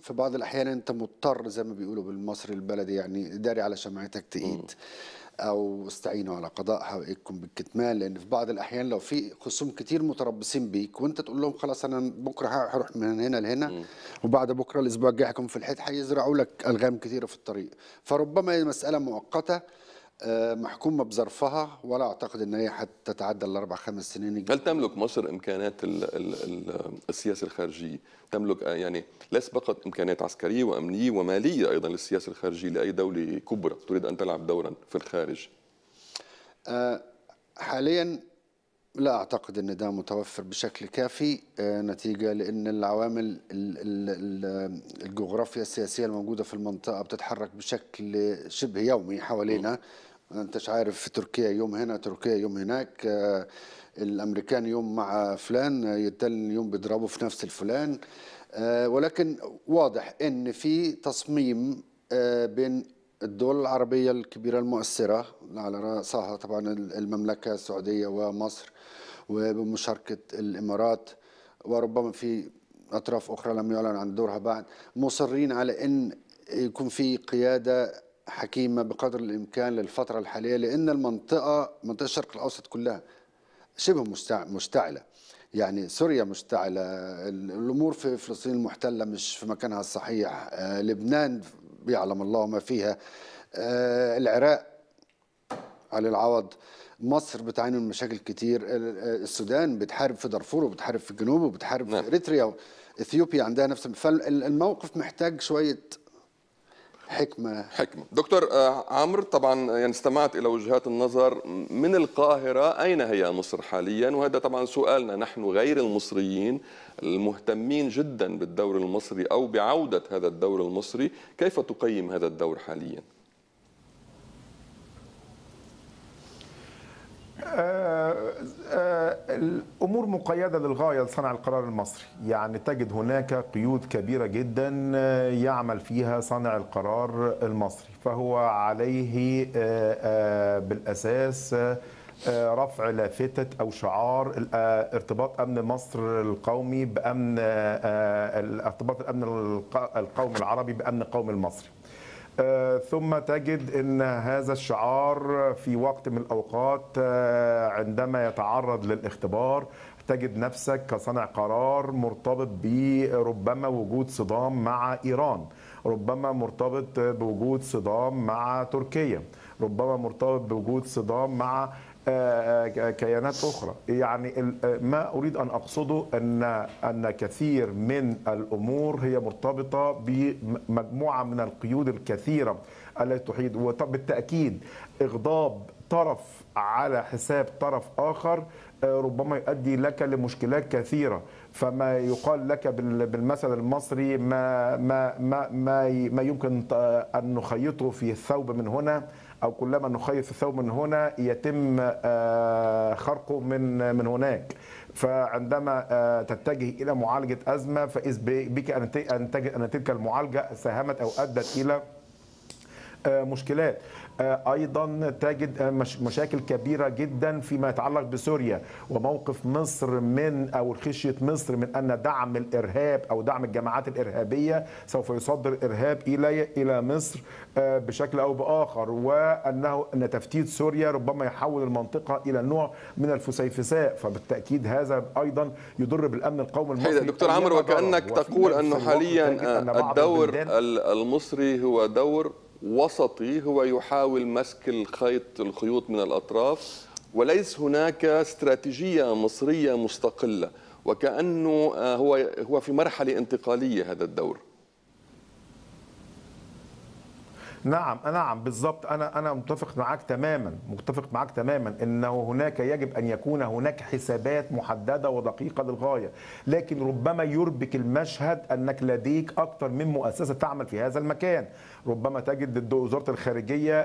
Speaker 5: في بعض الأحيان أنت مضطر زي ما بيقولوا بالمصري البلدي يعني داري على شمعتك تقيد أو استعينوا على قضاء حقائقكم بالكتمان لأن في بعض الأحيان لو في خصوم كتير متربصين بيك وأنت تقول لهم خلاص أنا بكرة هروح من هنا لهنا وبعد بكرة الأسبوع الجاي هكون في الحيط هيزرعوا لك ألغام كتيرة في الطريق. فربما هي مسألة مؤقتة آه، محكومة بظرفها ولا أعتقد إن هي حتتعدى الأربع خمس سنين
Speaker 1: هل تملك مصر إمكانات ال ال ال السياسة الخارجيه؟ تملك آه، يعني ليس فقط إمكانات عسكرية وأمنية ومالية أيضا للسياسه الخارجيه لأي دولة كبرى تريد أن تلعب دورا في الخارج.
Speaker 5: آه، حاليا لا أعتقد أن ده متوفر بشكل كافي آه، نتيجة لأن العوامل ال- ال- ال- الجغرافيا السياسية الموجودة في المنطقة بتتحرك بشكل شبه يومي حوالينا. انتش عارف في تركيا يوم هنا تركيا يوم هناك آه، الأمريكان يوم مع فلان يتل يوم بيضربوا في نفس الفلان. آه، ولكن واضح إن في تصميم بين الدول العربية الكبيرة المؤثرة على رأسها طبعا المملكة السعودية ومصر وبمشاركة الإمارات وربما في أطراف أخرى لم يعلن عن دورها بعد مصرين على أن يكون في قيادة حكيمة بقدر الإمكان للفترة الحالية لأن المنطقة منطقة الشرق الأوسط كلها شبه مشتعلة. يعني سوريا مشتعلة الأمور في فلسطين المحتلة مش في مكانها الصحيح. آه، لبنان بيعلم الله ما فيها. آه، العراق على العوض. مصر بتعاني من مشاكل كتير. آه، السودان بتحارب في دارفور وبتحارب في الجنوب وبتحارب
Speaker 1: نعم.
Speaker 5: في إريتريا. إثيوبيا عندها نفس فالموقف محتاج شوية حكمة.
Speaker 1: حكمة. دكتور آه، عمرو طبعا يعني استمعت إلى وجهات النظر من القاهرة. أين هي مصر حاليا؟ وهذا طبعا سؤالنا. نحن غير المصريين المهتمين جدا بالدور المصري أو بعودة هذا الدور المصري. كيف تقيم هذا الدور حاليا
Speaker 2: آه، آه، الأمور مقيدة للغاية لصنع القرار المصري. يعني تجد هناك قيود كبيرة جدا يعمل فيها صانع القرار المصري. فهو عليه آه، آه، بالأساس آه، رفع لافتة أو شعار ارتباط أمن مصر القومي بأمن ارتباط الأمن الق- القومي العربي بأمن القومي المصري. ثم تجد إن هذا الشعار في وقت من الأوقات آه، عندما يتعرض للاختبار تجد نفسك كصانع قرار مرتبط بربما وجود صدام مع إيران ربما مرتبط بوجود صدام مع تركيا ربما مرتبط بوجود صدام مع آه، آه، كيانات أخرى. يعني ما أريد أن أقصده ان أن كثير من الأمور هي مرتبطة بمجموعة من القيود الكثيرة التي تحيط وبالتأكيد إغضاب طرف على حساب طرف آخر آه، ربما يؤدي لك لمشكلات كثيرة. فما يقال لك بال- بالمثل المصري ما ما ما ما ما يمكن أن نخيطه في الثوب من هنا أو كلما نخيط الثوب من هنا يتم آه، خرقه من من هناك. فعندما آه، تتجه إلى معالجة أزمة فإذ بك أن تلك المعالجة ساهمت أو أدت إلى آه، مشكلات. أيضا تجد آه، مش- مشاكل كبيرة جدا فيما يتعلق بسوريا وموقف مصر من أو خشية مصر من أن دعم الإرهاب أو دعم الجماعات الإرهابية سوف يصدر إرهاب إلى إلى مصر آه، بشكل أو بآخر وأنه أن تفتيت سوريا ربما يحول المنطقة إلى نوع من الفسيفساء. فبالتأكيد هذا أيضا يضر بالأمن القومي المصري
Speaker 1: دكتور عمرو
Speaker 2: وفي
Speaker 1: تقول
Speaker 2: الوقت
Speaker 1: حاليا
Speaker 2: أن
Speaker 1: الدور المصري هو دور وسطي هو يحاول مسك الخيط الخيوط من الأطراف وليس هناك استراتيجية مصرية مستقلة وكأنه آه، هو هو في مرحلة انتقالية هذا الدور.
Speaker 2: نعم نعم بالضبط. أنا أنا متفق معاك تماما متفق معاك تماما إنه هناك يجب أن يكون هناك حسابات محددة ودقيقة للغاية. لكن ربما يربك المشهد أنك لديك أكثر من مؤسسة تعمل في هذا المكان. ربما تجد وزارة الخارجية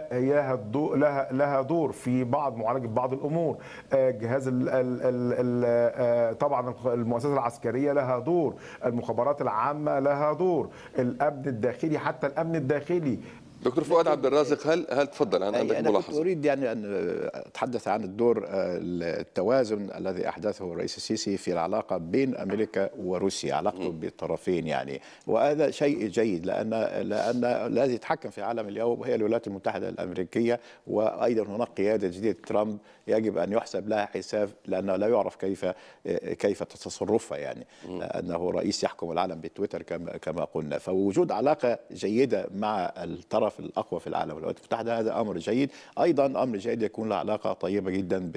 Speaker 2: الدو- لها لها دور في بعض معالجة بعض الأمور. آه، جهاز ال ال ال ال آه، طبعا المؤسسة العسكرية لها دور. المخابرات العامة لها دور. الأمن الداخلي حتى الأمن الداخلي
Speaker 1: دكتور فؤاد عبد الرازق هل هل تفضل؟ أنا عندك
Speaker 4: أنا
Speaker 1: ملاحظة.
Speaker 4: أريد يعني أن أتحدث عن الدور آه، التوازن الذي أحدثه الرئيس السيسي في العلاقة بين أمريكا وروسيا علاقته بالطرفين يعني. وهذا شيء جيد لأن لأن الذي يتحكم في العالم اليوم هي الولايات المتحدة الأمريكية وأيضا هناك قيادة جديدة ترامب يجب أن يحسب لها حساب لأنه لا يعرف كيف كيف تصرفها يعني. أنه رئيس يحكم العالم بتويتر كما كما قلنا. فوجود علاقة جيدة مع الطرف الأقوى في العالم. الولايات المتحدة هذا أمر جيد. أيضا أمر جيد يكون له علاقة طيبة جدا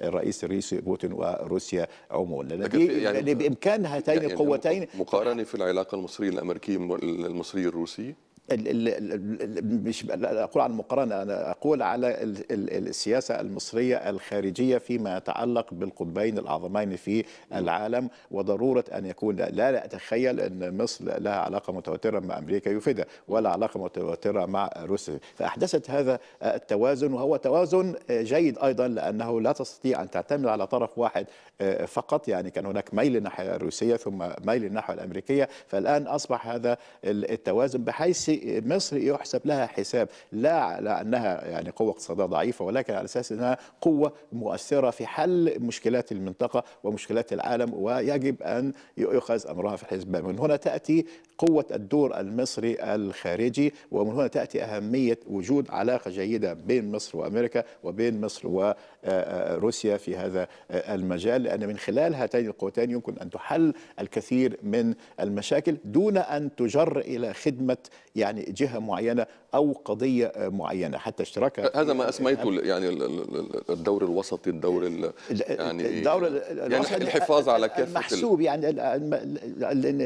Speaker 4: بالرئيس الروسي بوتين وروسيا عموما.
Speaker 1: يعني-
Speaker 4: بإمكان هاتين
Speaker 1: يعني
Speaker 4: القوتين.
Speaker 1: مقارنة في العلاقة المصرية الأمريكية المصريه الروسية؟
Speaker 4: ال- ال- ال- ال- مش لا أقول عن مقارنة. أنا أقول على ال- ال- السياسة المصرية الخارجية فيما يتعلق بالقطبين الأعظمين في العالم وضرورة أن يكون لا لا أتخيل أن مصر لها علاقة متوترة مع أمريكا يفيدها ولا علاقة متوترة مع روسيا. فأحدثت هذا التوازن وهو توازن جيد أيضا لأنه لا تستطيع أن تعتمد على طرف واحد فقط. يعني كان هناك ميل الناحية الروسية ثم ميل الناحية الأمريكية. فالآن أصبح هذا التوازن بحيث مصر يحسب لها حساب لا على أنها يعني قوة اقتصادية ضعيفة ولكن على أساس أنها قوة مؤثرة في حل مشكلات المنطقة ومشكلات العالم ويجب أن يؤخذ أمرها في الحسبان من هنا تأتي قوة الدور المصري الخارجي ومن هنا تأتي أهمية وجود علاقة جيدة بين مصر وأمريكا وبين مصر وروسيا في هذا المجال لأن من خلال هاتين القوتين يمكن أن تحل الكثير من المشاكل دون أن تجر إلى خدمة يعني جهة معينة أو قضية معينة. حتى اشتراك
Speaker 1: هذا ما أسميته ال- يعني ال- ال- الدور الوسطي الدور ال- يعني
Speaker 4: الدور
Speaker 1: يعني الحفاظ على كافة
Speaker 4: المحسوب يعني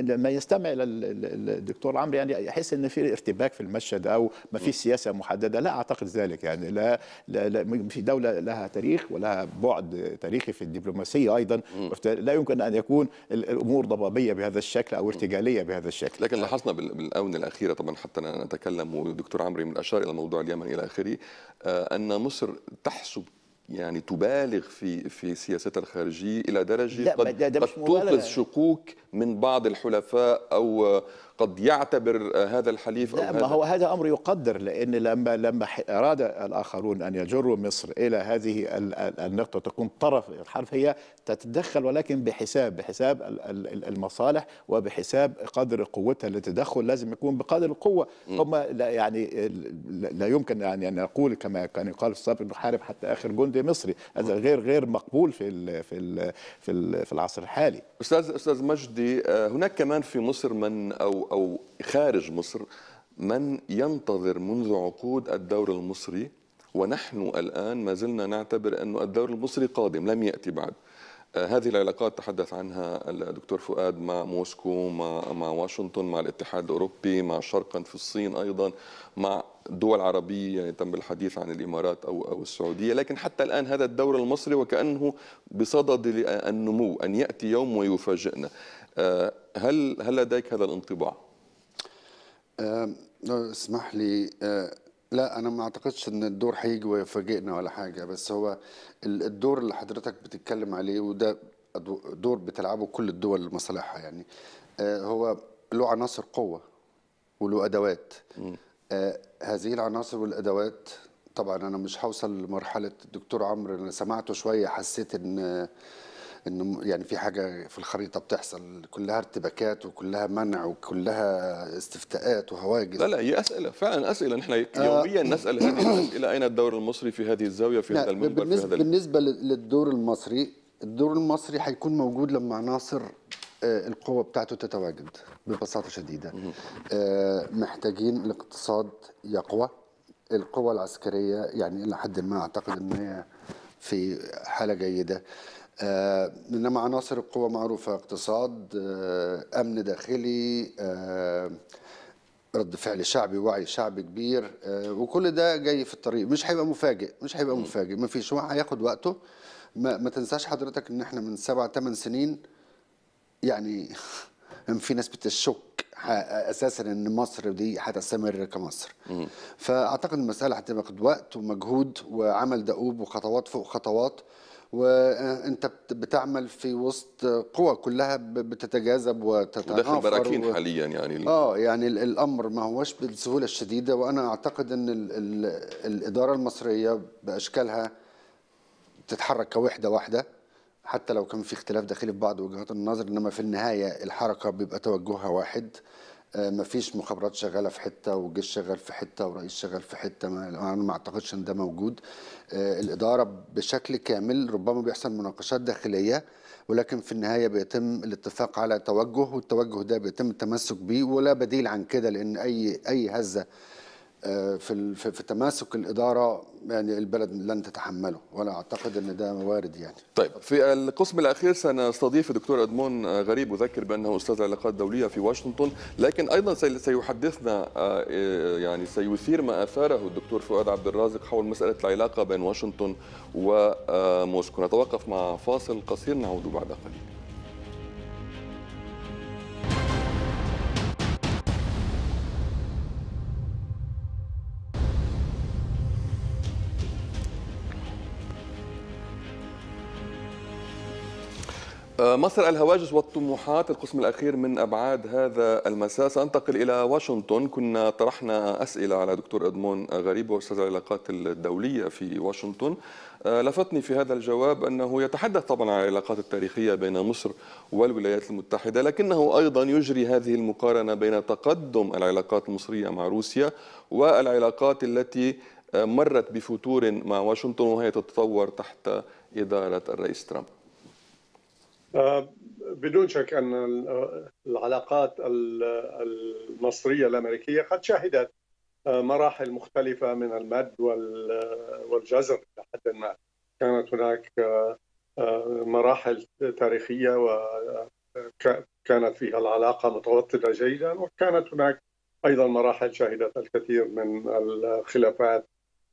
Speaker 4: لما يستمع الدكتور عمرو يعني يحس إن في ارتباك في المشهد أو ما فيش سياسة محددة. لا أعتقد ذلك يعني. لا, لا, لا في دولة لها تاريخ ولها بعد تاريخي في الدبلوماسية أيضا. لا يمكن أن يكون ال- الأمور ضبابية بهذا الشكل أو ارتجالية بهذا الشكل.
Speaker 1: لكن لاحظنا بال- بالآونة الأخيرة طبعا حتى نتكلم والدكتور عمرو من اشار إلى موضوع اليمن إلى آخره آه، أن مصر تحسب يعني تبالغ في في سياستها الخارجية إلى درجة
Speaker 4: لا،
Speaker 1: قد,
Speaker 4: ده- ده
Speaker 1: قد. توقظ شكوك من بعض الحلفاء أو قد يعتبر آه، هذا الحليف
Speaker 4: لا ما
Speaker 1: هذا
Speaker 4: هو هذا أمر يقدر لأن لما لما أراد الآخرون أن يجروا مصر إلى هذه ال- ال- النقطة تكون طرف الحرب هي تتدخل ولكن بحساب بحساب ال- ال- المصالح وبحساب قدر قوتها للتدخل لازم يكون بقدر القوة. هم لا يعني لا يمكن يعني ان نقول كما كان يقال في السابق نحارب حتى آخر جندي مصري هذا غير غير مقبول في ال في ال في, ال في العصر الحالي.
Speaker 1: أستاذ أستاذ مجدي آه، هناك كمان في مصر من أو أو خارج مصر من ينتظر منذ عقود الدور المصري ونحن الآن ما زلنا نعتبر انه الدور المصري قادم لم يأتي بعد. هذه العلاقات تحدث عنها الدكتور فؤاد مع موسكو مع مع واشنطن مع الاتحاد الأوروبي مع شرقا في الصين أيضا مع دول عربية يعني تم الحديث عن الإمارات أو أو السعودية. لكن حتى الآن هذا الدور المصري وكأنه بصدد النمو أن يأتي يوم ويفاجئنا. آه، هل هل لديك هذا الانطباع؟
Speaker 5: آه، اسمح لي. آه، لا أنا ما أعتقدش إن الدور هيجي ويفاجئنا ولا حاجة بس هو ال- الدور اللي حضرتك بتتكلم عليه وده دور بتلعبه كل الدول لمصالحها يعني. آه، هو له عناصر قوة وله أدوات. آه، هذه العناصر والأدوات طبعا أنا مش هوصل لمرحلة الدكتور عمرو أنا سمعته شوية حسيت إن ان يعني في حاجة في الخريطة بتحصل كلها ارتباكات وكلها منع وكلها استفتاءات وهواجس.
Speaker 1: لا لا هي أسئلة فعلا أسئلة. نحن يوميا نسأل هذه الأسئلة أين الدور المصري في هذه الزاوية في هذا المنبر في
Speaker 5: بالنسبة
Speaker 1: هذا ال-
Speaker 5: بالنسبة لل- للدور المصري الدور المصري هيكون موجود لما عناصر آه، القوة بتاعته تتواجد ببساطة شديدة. آه، محتاجين الاقتصاد يقوى القوة العسكرية يعني إلى حد ما أعتقد أن هي في حالة جيدة. آه، إنما عناصر القوة معروفة اقتصاد آه، أمن داخلي آه، رد فعل شعبي وعي شعبي كبير وكل ده جاي في الطريق. مش هيبقى مفاجئ مش هيبقى مفاجئ. ما فيش هياخد وقته. ما, ما تنساش حضرتك إن إحنا من سبع ثمان سنين يعني في ناس بتشك أساسا إن مصر دي هتستمر كمصر. فأعتقد المسألة هتاخد وقت ومجهود وعمل دؤوب وخطوات فوق خطوات. وانت بت- بتعمل في وسط قوى كلها بتتجاذب وتتنافر
Speaker 1: وداخل براكين
Speaker 5: و-
Speaker 1: حاليا يعني.
Speaker 5: آه يعني ال- الأمر ما هوش بالسهولة الشديدة وأنا أعتقد إن ال ال الإدارة المصرية بأشكالها تتحرك كوحدة واحدة حتى لو كان في اختلاف داخلي في بعض وجهات النظر إنما في النهاية الحركة بيبقى توجهها واحد. آه، مفيش مخابرات شغالة في حتة وجيش شغال في حتة ورئيس شغال في حتة ما أنا ما أعتقدش إن ده موجود. آه، الإدارة بشكل كامل ربما بيحصل مناقشات داخلية ولكن في النهاية بيتم الاتفاق على توجه والتوجه ده بيتم التمسك بيه ولا بديل عن كده لأن اي أي هزة في في تماسك الإدارة يعني البلد لن تتحمله ولا أعتقد إن ده وارد يعني.
Speaker 1: طيب في القسم الأخير سنستضيف الدكتور أدمون غريب أذكر بأنه أستاذ علاقات دولية في واشنطن لكن أيضا سي- سيحدثنا آه، يعني سيثير ما آثاره الدكتور فؤاد عبد الرازق حول مسألة العلاقة بين واشنطن وموسكو نتوقف مع فاصل قصير نعود بعد قليل. مصر الهواجس والطموحات القسم الأخير من أبعاد هذا المساء. سأنتقل إلى واشنطن. كنا طرحنا أسئلة على دكتور أدمون غريب وأستاذ العلاقات الدولية في واشنطن. لفتني في هذا الجواب أنه يتحدث طبعا عن العلاقات التاريخية بين مصر والولايات المتحدة لكنه أيضا يجري هذه المقارنة بين تقدم العلاقات المصرية مع روسيا والعلاقات التي مرت بفتور مع واشنطن وهي تتطور تحت إدارة الرئيس ترامب.
Speaker 6: بدون شك أن العلاقات المصرية الأمريكية قد شهدت مراحل مختلفة من المد والجزر إلى حد ما. كانت هناك مراحل تاريخية وكانت فيها العلاقة متوطده جيدا وكانت هناك أيضا مراحل شهدت الكثير من الخلافات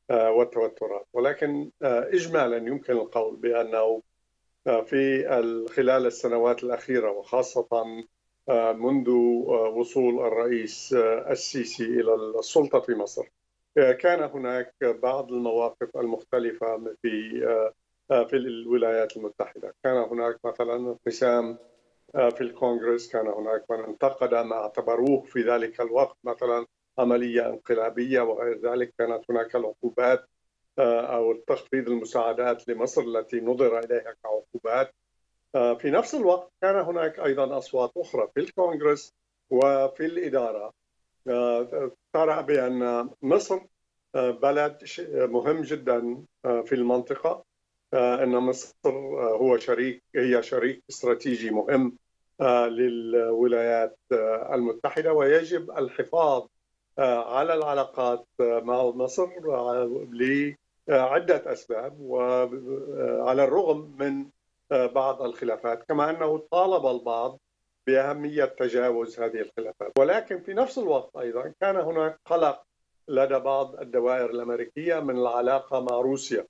Speaker 6: والتوترات. ولكن اجمالا يمكن القول بأنه في خلال السنوات الأخيرة وخاصة منذ وصول الرئيس السيسي إلى السلطة في مصر. كان هناك بعض المواقف المختلفة في في الولايات المتحدة. كان هناك مثلا انقسام في الكونغرس كان هناك من انتقد ما اعتبروه في ذلك الوقت مثلا عملية انقلابية وغير ذلك. كانت هناك العقوبات أو تخفيض المساعدات لمصر التي نظر إليها كعقوبات. في نفس الوقت كان هناك أيضا أصوات أخرى في الكونغرس وفي الإدارة. ترى بأن مصر بلد مهم جدا في المنطقة. أن مصر هو شريك هي شريك استراتيجي مهم للولايات المتحدة. ويجب الحفاظ على العلاقات مع مصر لعدة أسباب وعلى الرغم من بعض الخلافات كما أنه طالب البعض بأهمية تجاوز هذه الخلافات. ولكن في نفس الوقت أيضا كان هناك قلق لدى بعض الدوائر الأمريكية من العلاقة مع روسيا.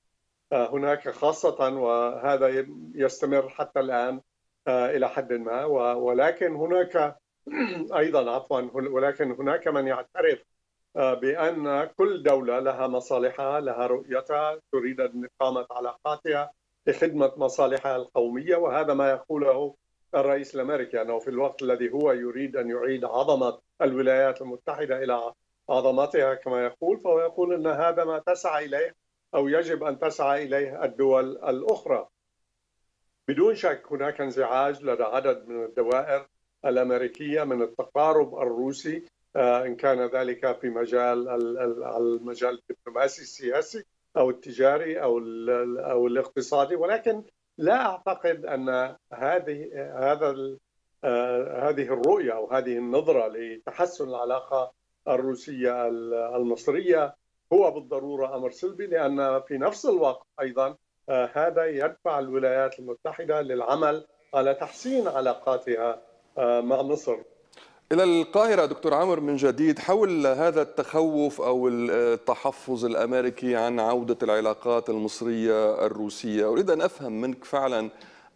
Speaker 6: هناك خاصة وهذا يستمر حتى الآن إلى حد ما ولكن هناك أيضا عفوا ولكن هناك من يعترف بأن كل دولة لها مصالحها لها رؤيتها تريد إقامة علاقاتها لخدمة مصالحها القومية وهذا ما يقوله الرئيس الأمريكي أنه في الوقت الذي هو يريد أن يعيد عظمة الولايات المتحدة إلى عظمتها كما يقول فهو يقول أن هذا ما تسعى إليه أو يجب أن تسعى إليه الدول الأخرى. بدون شك هناك انزعاج لدى عدد من الدوائر الأمريكية من التقارب الروسي إن كان ذلك في مجال المجال الدبلوماسي السياسي أو التجاري أو أو الاقتصادي. ولكن لا أعتقد أن هذه هذا هذه الرؤية أو هذه النظرة لتحسن العلاقة الروسية المصرية هو بالضرورة أمر سلبي لأن في نفس الوقت أيضا هذا يدفع الولايات المتحدة للعمل على تحسين علاقاتها مع مصر.
Speaker 1: إلى القاهرة دكتور عمر من جديد حول هذا التخوف أو التحفظ الأمريكي عن عودة العلاقات المصرية الروسية. أريد أن أفهم منك فعلا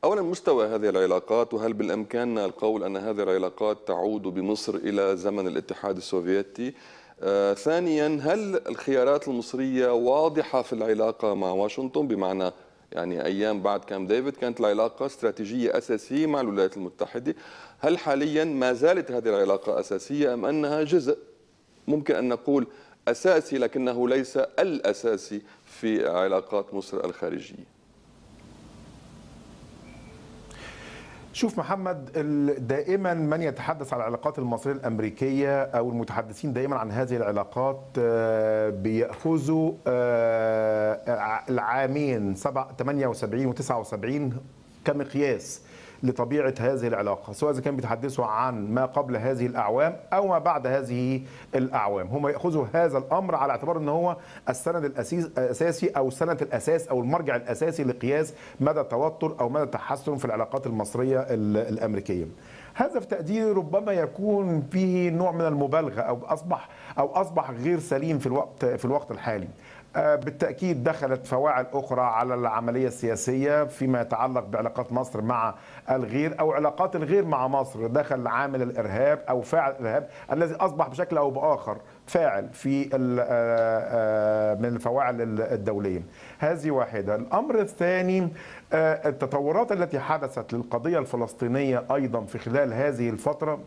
Speaker 1: أولا مستوى هذه العلاقات وهل بالإمكان القول أن هذه العلاقات تعود بمصر إلى زمن الاتحاد السوفيتي؟ آه، ثانيا هل الخيارات المصرية واضحة في العلاقة مع واشنطن؟ بمعنى يعني أيام بعد كام ديفيد كانت العلاقة استراتيجية أساسية مع الولايات المتحدة. هل حاليا ما زالت هذه العلاقة أساسية أم أنها جزء ممكن أن نقول أساسي لكنه ليس الأساسي في علاقات مصر الخارجية؟
Speaker 2: شوف محمد دائما من يتحدث عن العلاقات المصرية الأمريكية أو المتحدثين دائما عن هذه العلاقات بياخذوا العامين 78 و79 كمقياس. لطبيعة هذه العلاقة سواء إذا كان بيتحدثوا عن ما قبل هذه الأعوام أو ما بعد هذه الأعوام. هم يأخذوا هذا الأمر على اعتبار إن هو السند الأساسي أو سند الأساس أو المرجع الأساسي لقياس مدى التوتر أو مدى التحسن في العلاقات المصرية الأمريكية. هذا في تقديري ربما يكون فيه نوع من المبالغة أو اصبح أو أصبح غير سليم في الوقت في الوقت الحالي. بالتأكيد دخلت فواعل أخرى على العملية السياسية فيما يتعلق بعلاقات مصر مع الغير أو علاقات الغير مع مصر. دخل عامل الإرهاب أو فاعل الإرهاب الذي أصبح بشكل أو بآخر فاعل في من الفواعل الدولية. هذه واحدة. الأمر الثاني التطورات التي حدثت للقضية الفلسطينية أيضا في خلال هذه الفترة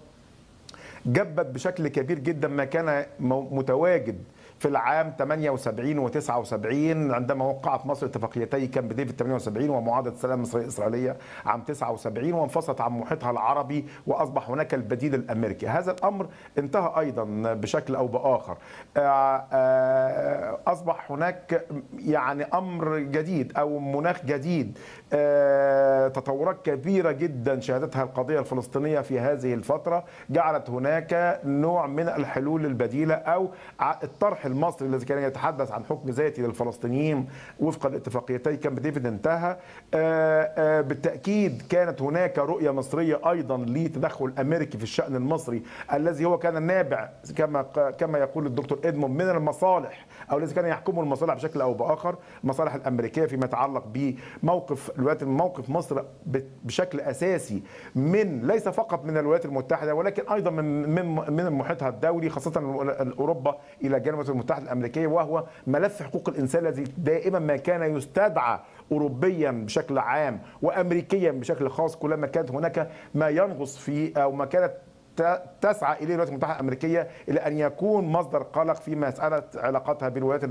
Speaker 2: جبت بشكل كبير جدا ما كان متواجد في العام 78 و79 عندما وقعت مصر اتفاقيتي كامب ديفيد 78 ومعاهدة السلام المصرية الإسرائيلية عام 79 وانفصلت عن محيطها العربي وأصبح هناك البديل الأمريكي، هذا الأمر انتهى أيضا بشكل أو بآخر. أصبح هناك يعني أمر جديد أو مناخ جديد تطورات كبيرة جدا شهدتها القضية الفلسطينية في هذه الفترة. جعلت هناك نوع من الحلول البديلة أو الطرح المصري الذي كان يتحدث عن حكم ذاتي للفلسطينيين وفقا لاتفاقيتي كامب ديفيد انتهى. بالتأكيد كانت هناك رؤية مصرية أيضا لتدخل أمريكي في الشأن المصري الذي هو كان نابع كما كما يقول الدكتور ادمون من المصالح أو الذي كان يحكمه المصالح بشكل أو بآخر المصالح الأمريكية فيما يتعلق بموقف الولايات موقف مصر بشكل أساسي من ليس فقط من الولايات المتحدة ولكن أيضا من من من محيطها الدولي خاصة أوروبا إلى جانب الولايات المتحدة الأمريكية وهو ملف حقوق الإنسان الذي دائما ما كان يستدعى اوروبيا بشكل عام وامريكيا بشكل خاص. كلما كانت هناك ما ينغص فيه أو ما كانت تسعى إليه الولايات المتحدة الأمريكية إلى أن يكون مصدر قلق في مسألة علاقتها بالولايات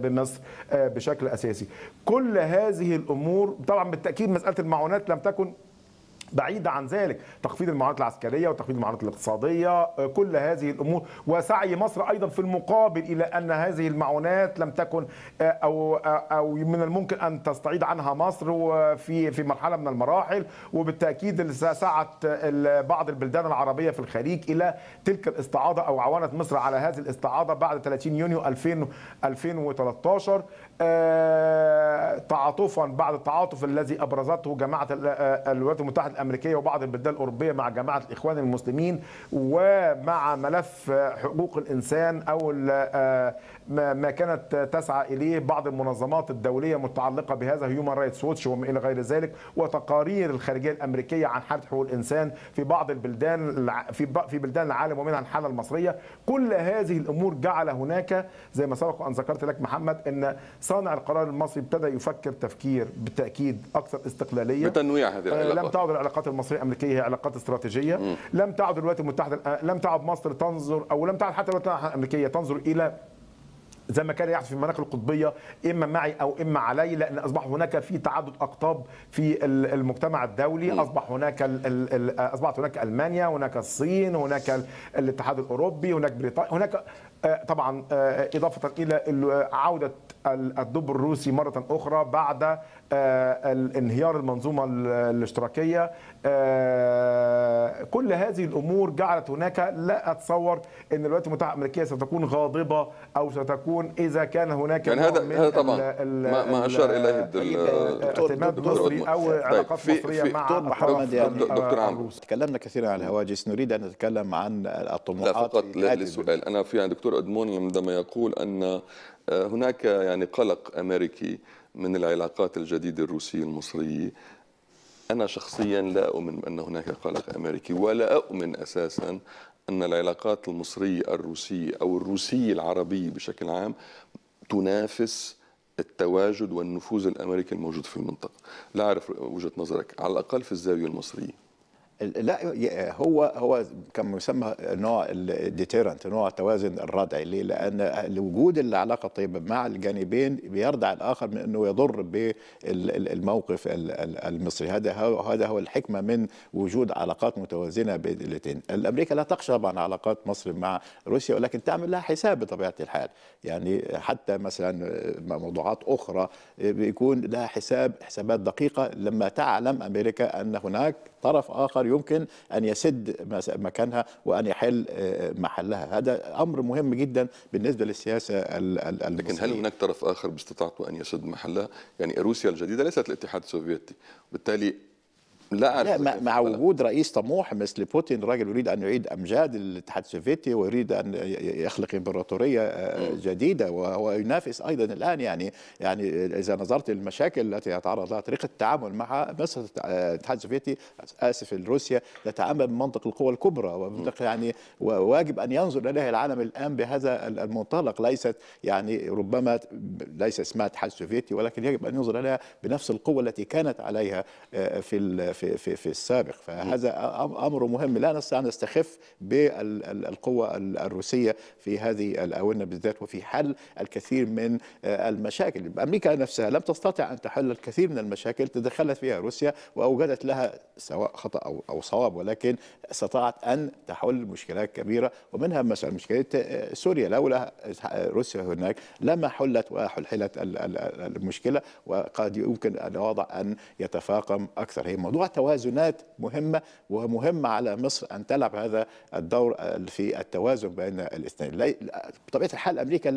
Speaker 2: بمصر بشكل أساسي. كل هذه الأمور طبعا بالتأكيد مسألة المعونات لم تكن بعيدة عن ذلك. تخفيض المعونات العسكرية وتخفيض المعونات الاقتصادية كل هذه الأمور. وسعي مصر أيضا في المقابل إلى أن هذه المعونات لم تكن أو أو من الممكن أن تستعيد عنها مصر في في مرحلة من المراحل. وبالتأكيد سعت بعض البلدان العربية في الخليج إلى تلك الاستعاضة أو عاونت مصر على هذه الاستعاضة بعد 30 يونيو 2000 2013 تعاطفا بعد التعاطف الذي أبرزته جماعة الولايات المتحدة الأمريكية وبعض البلدان الأوروبية مع جماعة الإخوان المسلمين ومع ملف حقوق الإنسان أو ما كانت تسعى إليه بعض المنظمات الدولية متعلقة بهذا هيومن رايتس ووتش وما إلى غير ذلك وتقارير الخارجية الأمريكية عن حاله حقوق الإنسان في بعض البلدان في في بلدان العالم ومنها الحالة المصرية. كل هذه الأمور جعل هناك زي ما سبق أن ذكرت لك محمد إن صانع القرار المصري ابتدى يفكر تفكير بالتأكيد أكثر استقلالية.
Speaker 1: بتنويع هذه العلاقات.
Speaker 2: لم تعد العلاقات المصرية الأمريكية هي علاقات استراتيجية. م. لم تعد الولايات المتحدة لم تعد مصر تنظر أو لم تعد حتى الولايات المتحدة الأمريكية تنظر إلى زي ما كان يحدث في المناخ القطبية إما معي أو إما علي لأن أصبح هناك في تعدد أقطاب في المجتمع الدولي. أصبح هناك أصبحت هناك ألمانيا هناك الصين هناك الاتحاد الأوروبي هناك بريطانيا هناك طبعا إضافة إلى عودة الدب الروسي مرة أخرى بعد انهيار المنظومة الاشتراكية. كل هذه الأمور جعلت هناك لا أتصور إن الولايات المتحدة الأمريكية ستكون غاضبة أو ستكون إذا كان هناك
Speaker 1: يعني هذا هذا طبعا. ما, ما أشار إليه
Speaker 2: اعتماد مصري أو علاقات مصرية مع
Speaker 4: دكتور محمد يعني دكتور عمرو تكلمنا كثيرا عن الهواجس. نريد أن نتكلم عن الطموحات
Speaker 1: لا فقط للسؤال أنا في عند دكتور ادمون عندما يقول أن هناك يعني قلق أمريكي. من العلاقات الجديدة الروسية المصرية. أنا شخصيا لا أؤمن بأن هناك قلق أمريكي ولا أؤمن أساسا أن العلاقات المصرية الروسية أو الروسية العربية بشكل عام تنافس التواجد والنفوذ الأمريكي الموجود في المنطقة. لا أعرف وجهة نظرك على الأقل في الزاوية المصرية.
Speaker 4: لا هو هو كما يسمى نوع الديتيرنت نوع التوازن الردعي ليه؟ لأن وجود العلاقه الطيبه مع الجانبين بيردع الآخر من إنه يضر بالموقف المصري. هذا هذا هو الحكمة من وجود علاقات متوازنة بين الاثنين. الأمريكا لا تخشى طبعا علاقات مصر مع روسيا ولكن تعمل لها حساب بطبيعة الحال. يعني حتى مثلا موضوعات أخرى بيكون لها حساب حسابات دقيقة لما تعلم أمريكا أن هناك طرف آخر يمكن أن يسد مكانها وأن يحل محلها. هذا أمر مهم جدا بالنسبة للسياسة المصرية.
Speaker 1: لكن هل هناك طرف آخر باستطاعته أن يسد محلها؟ يعني روسيا الجديدة ليست الاتحاد السوفيتي. وبالتالي
Speaker 4: لا لا مع وجود رئيس طموح مثل بوتين راجل يريد أن يعيد أمجاد الاتحاد السوفيتي ويريد أن يخلق إمبراطورية جديدة وهو ينافس أيضا الآن. يعني يعني إذا نظرت للمشاكل التي يتعرض لها طريقة التعامل مع مصر الاتحاد السوفيتي آسف روسيا تتعامل بمنطق القوى الكبرى. ومنطق يعني واجب أن ينظر إليه العالم الآن بهذا المنطلق. ليست يعني ربما ليس اسمها الاتحاد السوفيتي ولكن يجب أن ينظر إليها بنفس القوة التي كانت عليها في في في في السابق. فهذا أمر مهم. لا نستطيع أن نستخف بالقوه الروسية في هذه الآونة بالذات وفي حل الكثير من المشاكل. أمريكا نفسها لم تستطع أن تحل الكثير من المشاكل تدخلت فيها روسيا وأوجدت لها سواء خطأ أو أو صواب ولكن استطاعت أن تحل مشكلات كبيرة ومنها مثلا مشكلة سوريا. لولا روسيا هناك لما حلت وحلحلت المشكلة وقد يمكن الوضع أن يتفاقم أكثر. هي موضوع توازنات مهمة ومهمة على مصر أن تلعب هذا الدور في التوازن بين الاثنين. بطبيعة الحال أمريكا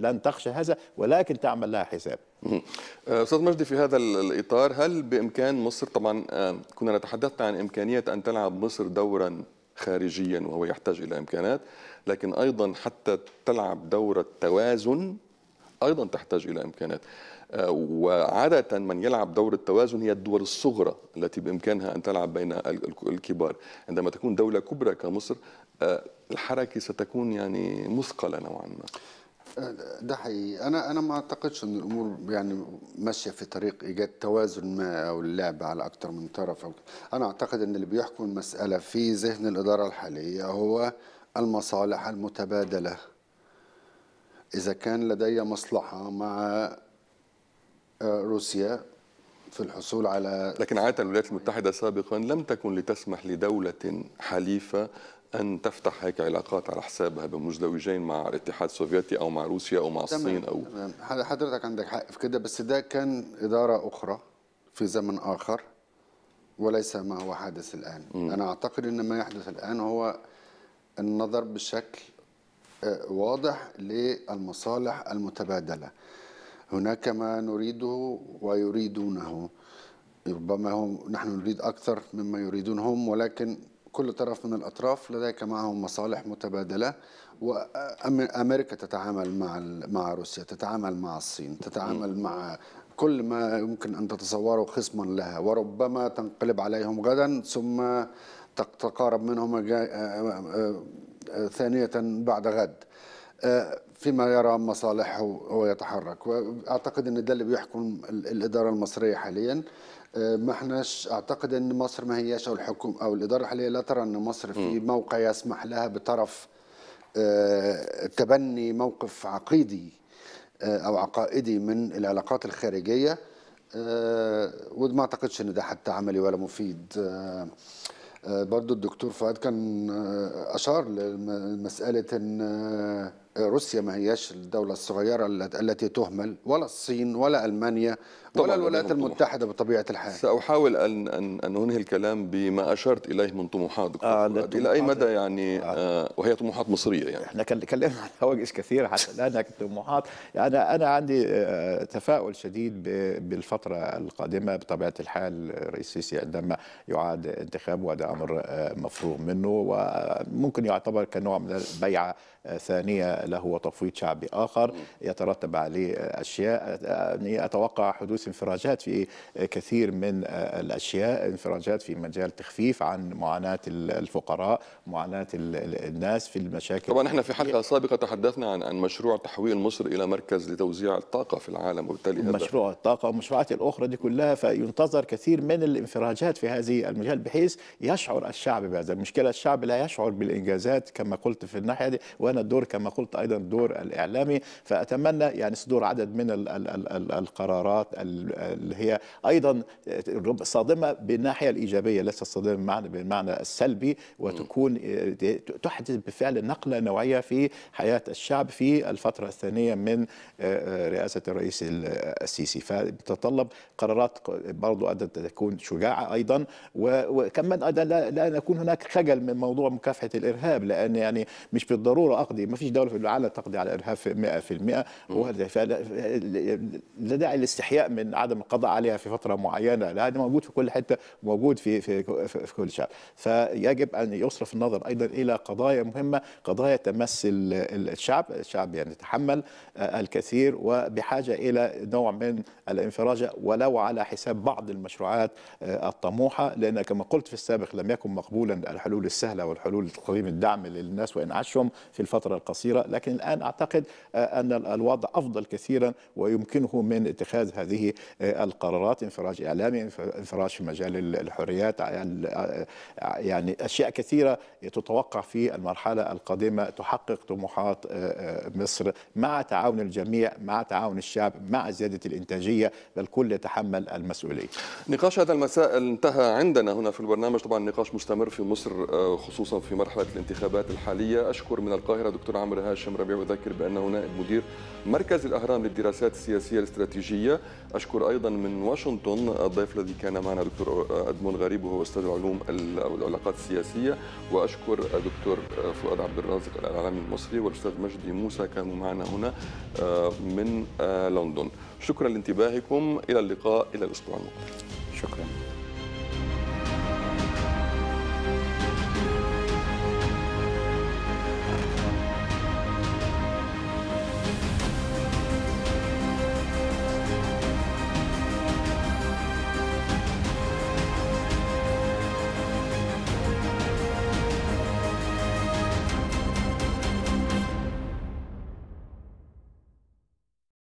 Speaker 4: لن تخشى هذا ولكن تعمل لها حساب.
Speaker 1: أستاذ مجدي في هذا الإطار هل بإمكان مصر طبعا كنا نتحدث عن إمكانية أن تلعب مصر دورا خارجيا وهو يحتاج إلى امكانات لكن أيضا حتى تلعب دور التوازن أيضا تحتاج إلى امكانات وعادة من يلعب دور التوازن هي الدول الصغرى التي بإمكانها أن تلعب بين الكبار. عندما تكون دولة كبرى كمصر الحركة ستكون يعني مثقلة نوعا ما.
Speaker 5: ده حقيقي. أنا أنا ما أعتقدش إن الأمور يعني ماشية في طريق إيجاد توازن ما أو اللعب على أكثر من طرف أو أنا أعتقد إن اللي بيحكم المسألة في ذهن الإدارة الحالية هو المصالح المتبادلة. إذا كان لدي مصلحة مع روسيا في الحصول على
Speaker 1: لكن عادة الولايات المتحدة سابقا لم تكن لتسمح لدولة حليفة أن تفتح هيك علاقات على حسابها بمزدوجين مع الاتحاد السوفيتي أو مع روسيا أو مع الصين أو
Speaker 5: تمام. حضرتك عندك حق في كده بس ده كان إدارة أخرى في زمن آخر وليس ما هو حادث الآن. م. أنا أعتقد أن ما يحدث الآن هو النظر بشكل واضح للمصالح المتبادلة. هناك ما نريده ويريدونه. ربما هم نحن نريد أكثر مما يريدون هم ولكن كل طرف من الأطراف لديك معهم مصالح متبادلة وأمريكا تتعامل مع مع روسيا تتعامل مع الصين تتعامل مع كل ما يمكن أن تتصوره خصما لها وربما تنقلب عليهم غدا ثم تقارب منهم ثانية بعد غد. فيما يرى مصالحه ويتحرك وأعتقد إن ده اللي بيحكم الإدارة المصرية حاليا. ما احناش أعتقد إن مصر ما هياش أو الحكومة أو الإدارة الحاليه لا ترى إن مصر في موقع يسمح لها بطرف تبني موقف عقيدي أو عقائدي من العلاقات الخارجية. وما أعتقدش إن ده حتى عملي ولا مفيد. برضو الدكتور فؤاد كان أشار لمسألة إن روسيا ما هياش الدولة الصغيرة التي تهمل ولا الصين ولا ألمانيا ولا الولايات المتحدة بطبيعة الحال.
Speaker 1: سأحاول أن أن أن أنهي الكلام بما أشرت إليه من طموحات دكتور آه إلى أي مدى يعني آه. وهي طموحات مصرية يعني؟
Speaker 4: إحنا تكلمنا عن هواجس كثيرة حتى الآن طموحات. يعني أنا عندي تفاؤل شديد بالفترة القادمة بطبيعة الحال. رئيس السيسي عندما يعاد انتخابه وهذا أمر مفروغ منه وممكن يعتبر كنوع من البيعة ثانية له وتفويض شعبي آخر يترتب عليه أشياء. يعني أتوقع حدوث انفراجات في كثير من الأشياء انفراجات في مجال تخفيف عن معاناة الفقراء معاناة الناس في المشاكل.
Speaker 1: طبعا إحنا في حلقة سابقة تحدثنا عن عن مشروع تحويل مصر إلى مركز لتوزيع الطاقة في العالم وبالتالي هذا
Speaker 4: مشروع الطاقة والمشروعات الأخرى دي كلها فينتظر كثير من الانفراجات في هذه المجال بحيث يشعر الشعب بهذا. المشكلة الشعب لا يشعر بالإنجازات كما قلت في الناحية دي وأنا الدور كما قلت أيضا الدور الإعلامي فأتمنى يعني صدور عدد من ال ال ال ال القرارات اللي هي أيضا صادمة بالناحية الإيجابية ليست صادمة بالمعنى السلبي وتكون تحدث بالفعل نقلة نوعية في حياة الشعب في الفترة الثانية من رئاسة الرئيس السيسي. فتتطلب قرارات برضو أن تكون شجاعة أيضا وكمان أيضا لا, لا نكون هناك خجل من موضوع مكافحة الإرهاب لأن يعني مش بالضرورة اقضي ما فيش دولة في العالم تقضي على الارهاب 100% هو لا داعي للاستحياء من عدم القضاء عليها في فترة معينة. لا هذا موجود في كل حتة موجود في في في كل شعب. فيجب أن يصرف النظر أيضا إلى قضايا مهمة قضايا تمس الشعب. الشعب يعني يتحمل الكثير وبحاجة إلى نوع من الانفراج ولو على حساب بعض المشروعات الطموحة. لأن كما قلت في السابق لم يكن مقبولا الحلول السهلة والحلول تقديم الدعم للناس وان عاشهم في الفترة القصيرة لكن الآن أعتقد أن الوضع أفضل كثيرا ويمكنه من اتخاذ هذه القرارات انفراج إعلامي انفراج في مجال الحريات يعني أشياء كثيرة تتوقع في المرحلة القادمة تحقق طموحات مصر مع تعاون الجميع مع تعاون الشعب مع زيادة الإنتاجية الكل يتحمل المسؤولية.
Speaker 1: نقاش هذا المساء انتهى عندنا هنا في البرنامج طبعا نقاش مستمر في مصر خصوصا في مرحلة الانتخابات الحالية أشكر من القاهرة دكتور عمرو هاشم ربيع أذكر بأنه نائب مدير مركز الأهرام للدراسات السياسية الاستراتيجية. أشكر أيضا من واشنطن الضيف الذي كان معنا دكتور أدمون غريب وهو أستاذ العلوم العلاقات السياسية. وأشكر دكتور فؤاد عبد الرازق الاعلامي المصري والأستاذ مجدي موسى كانوا معنا هنا من لندن. شكرا لانتباهكم. إلى اللقاء. إلى الأسبوع المقبل.
Speaker 4: شكرا.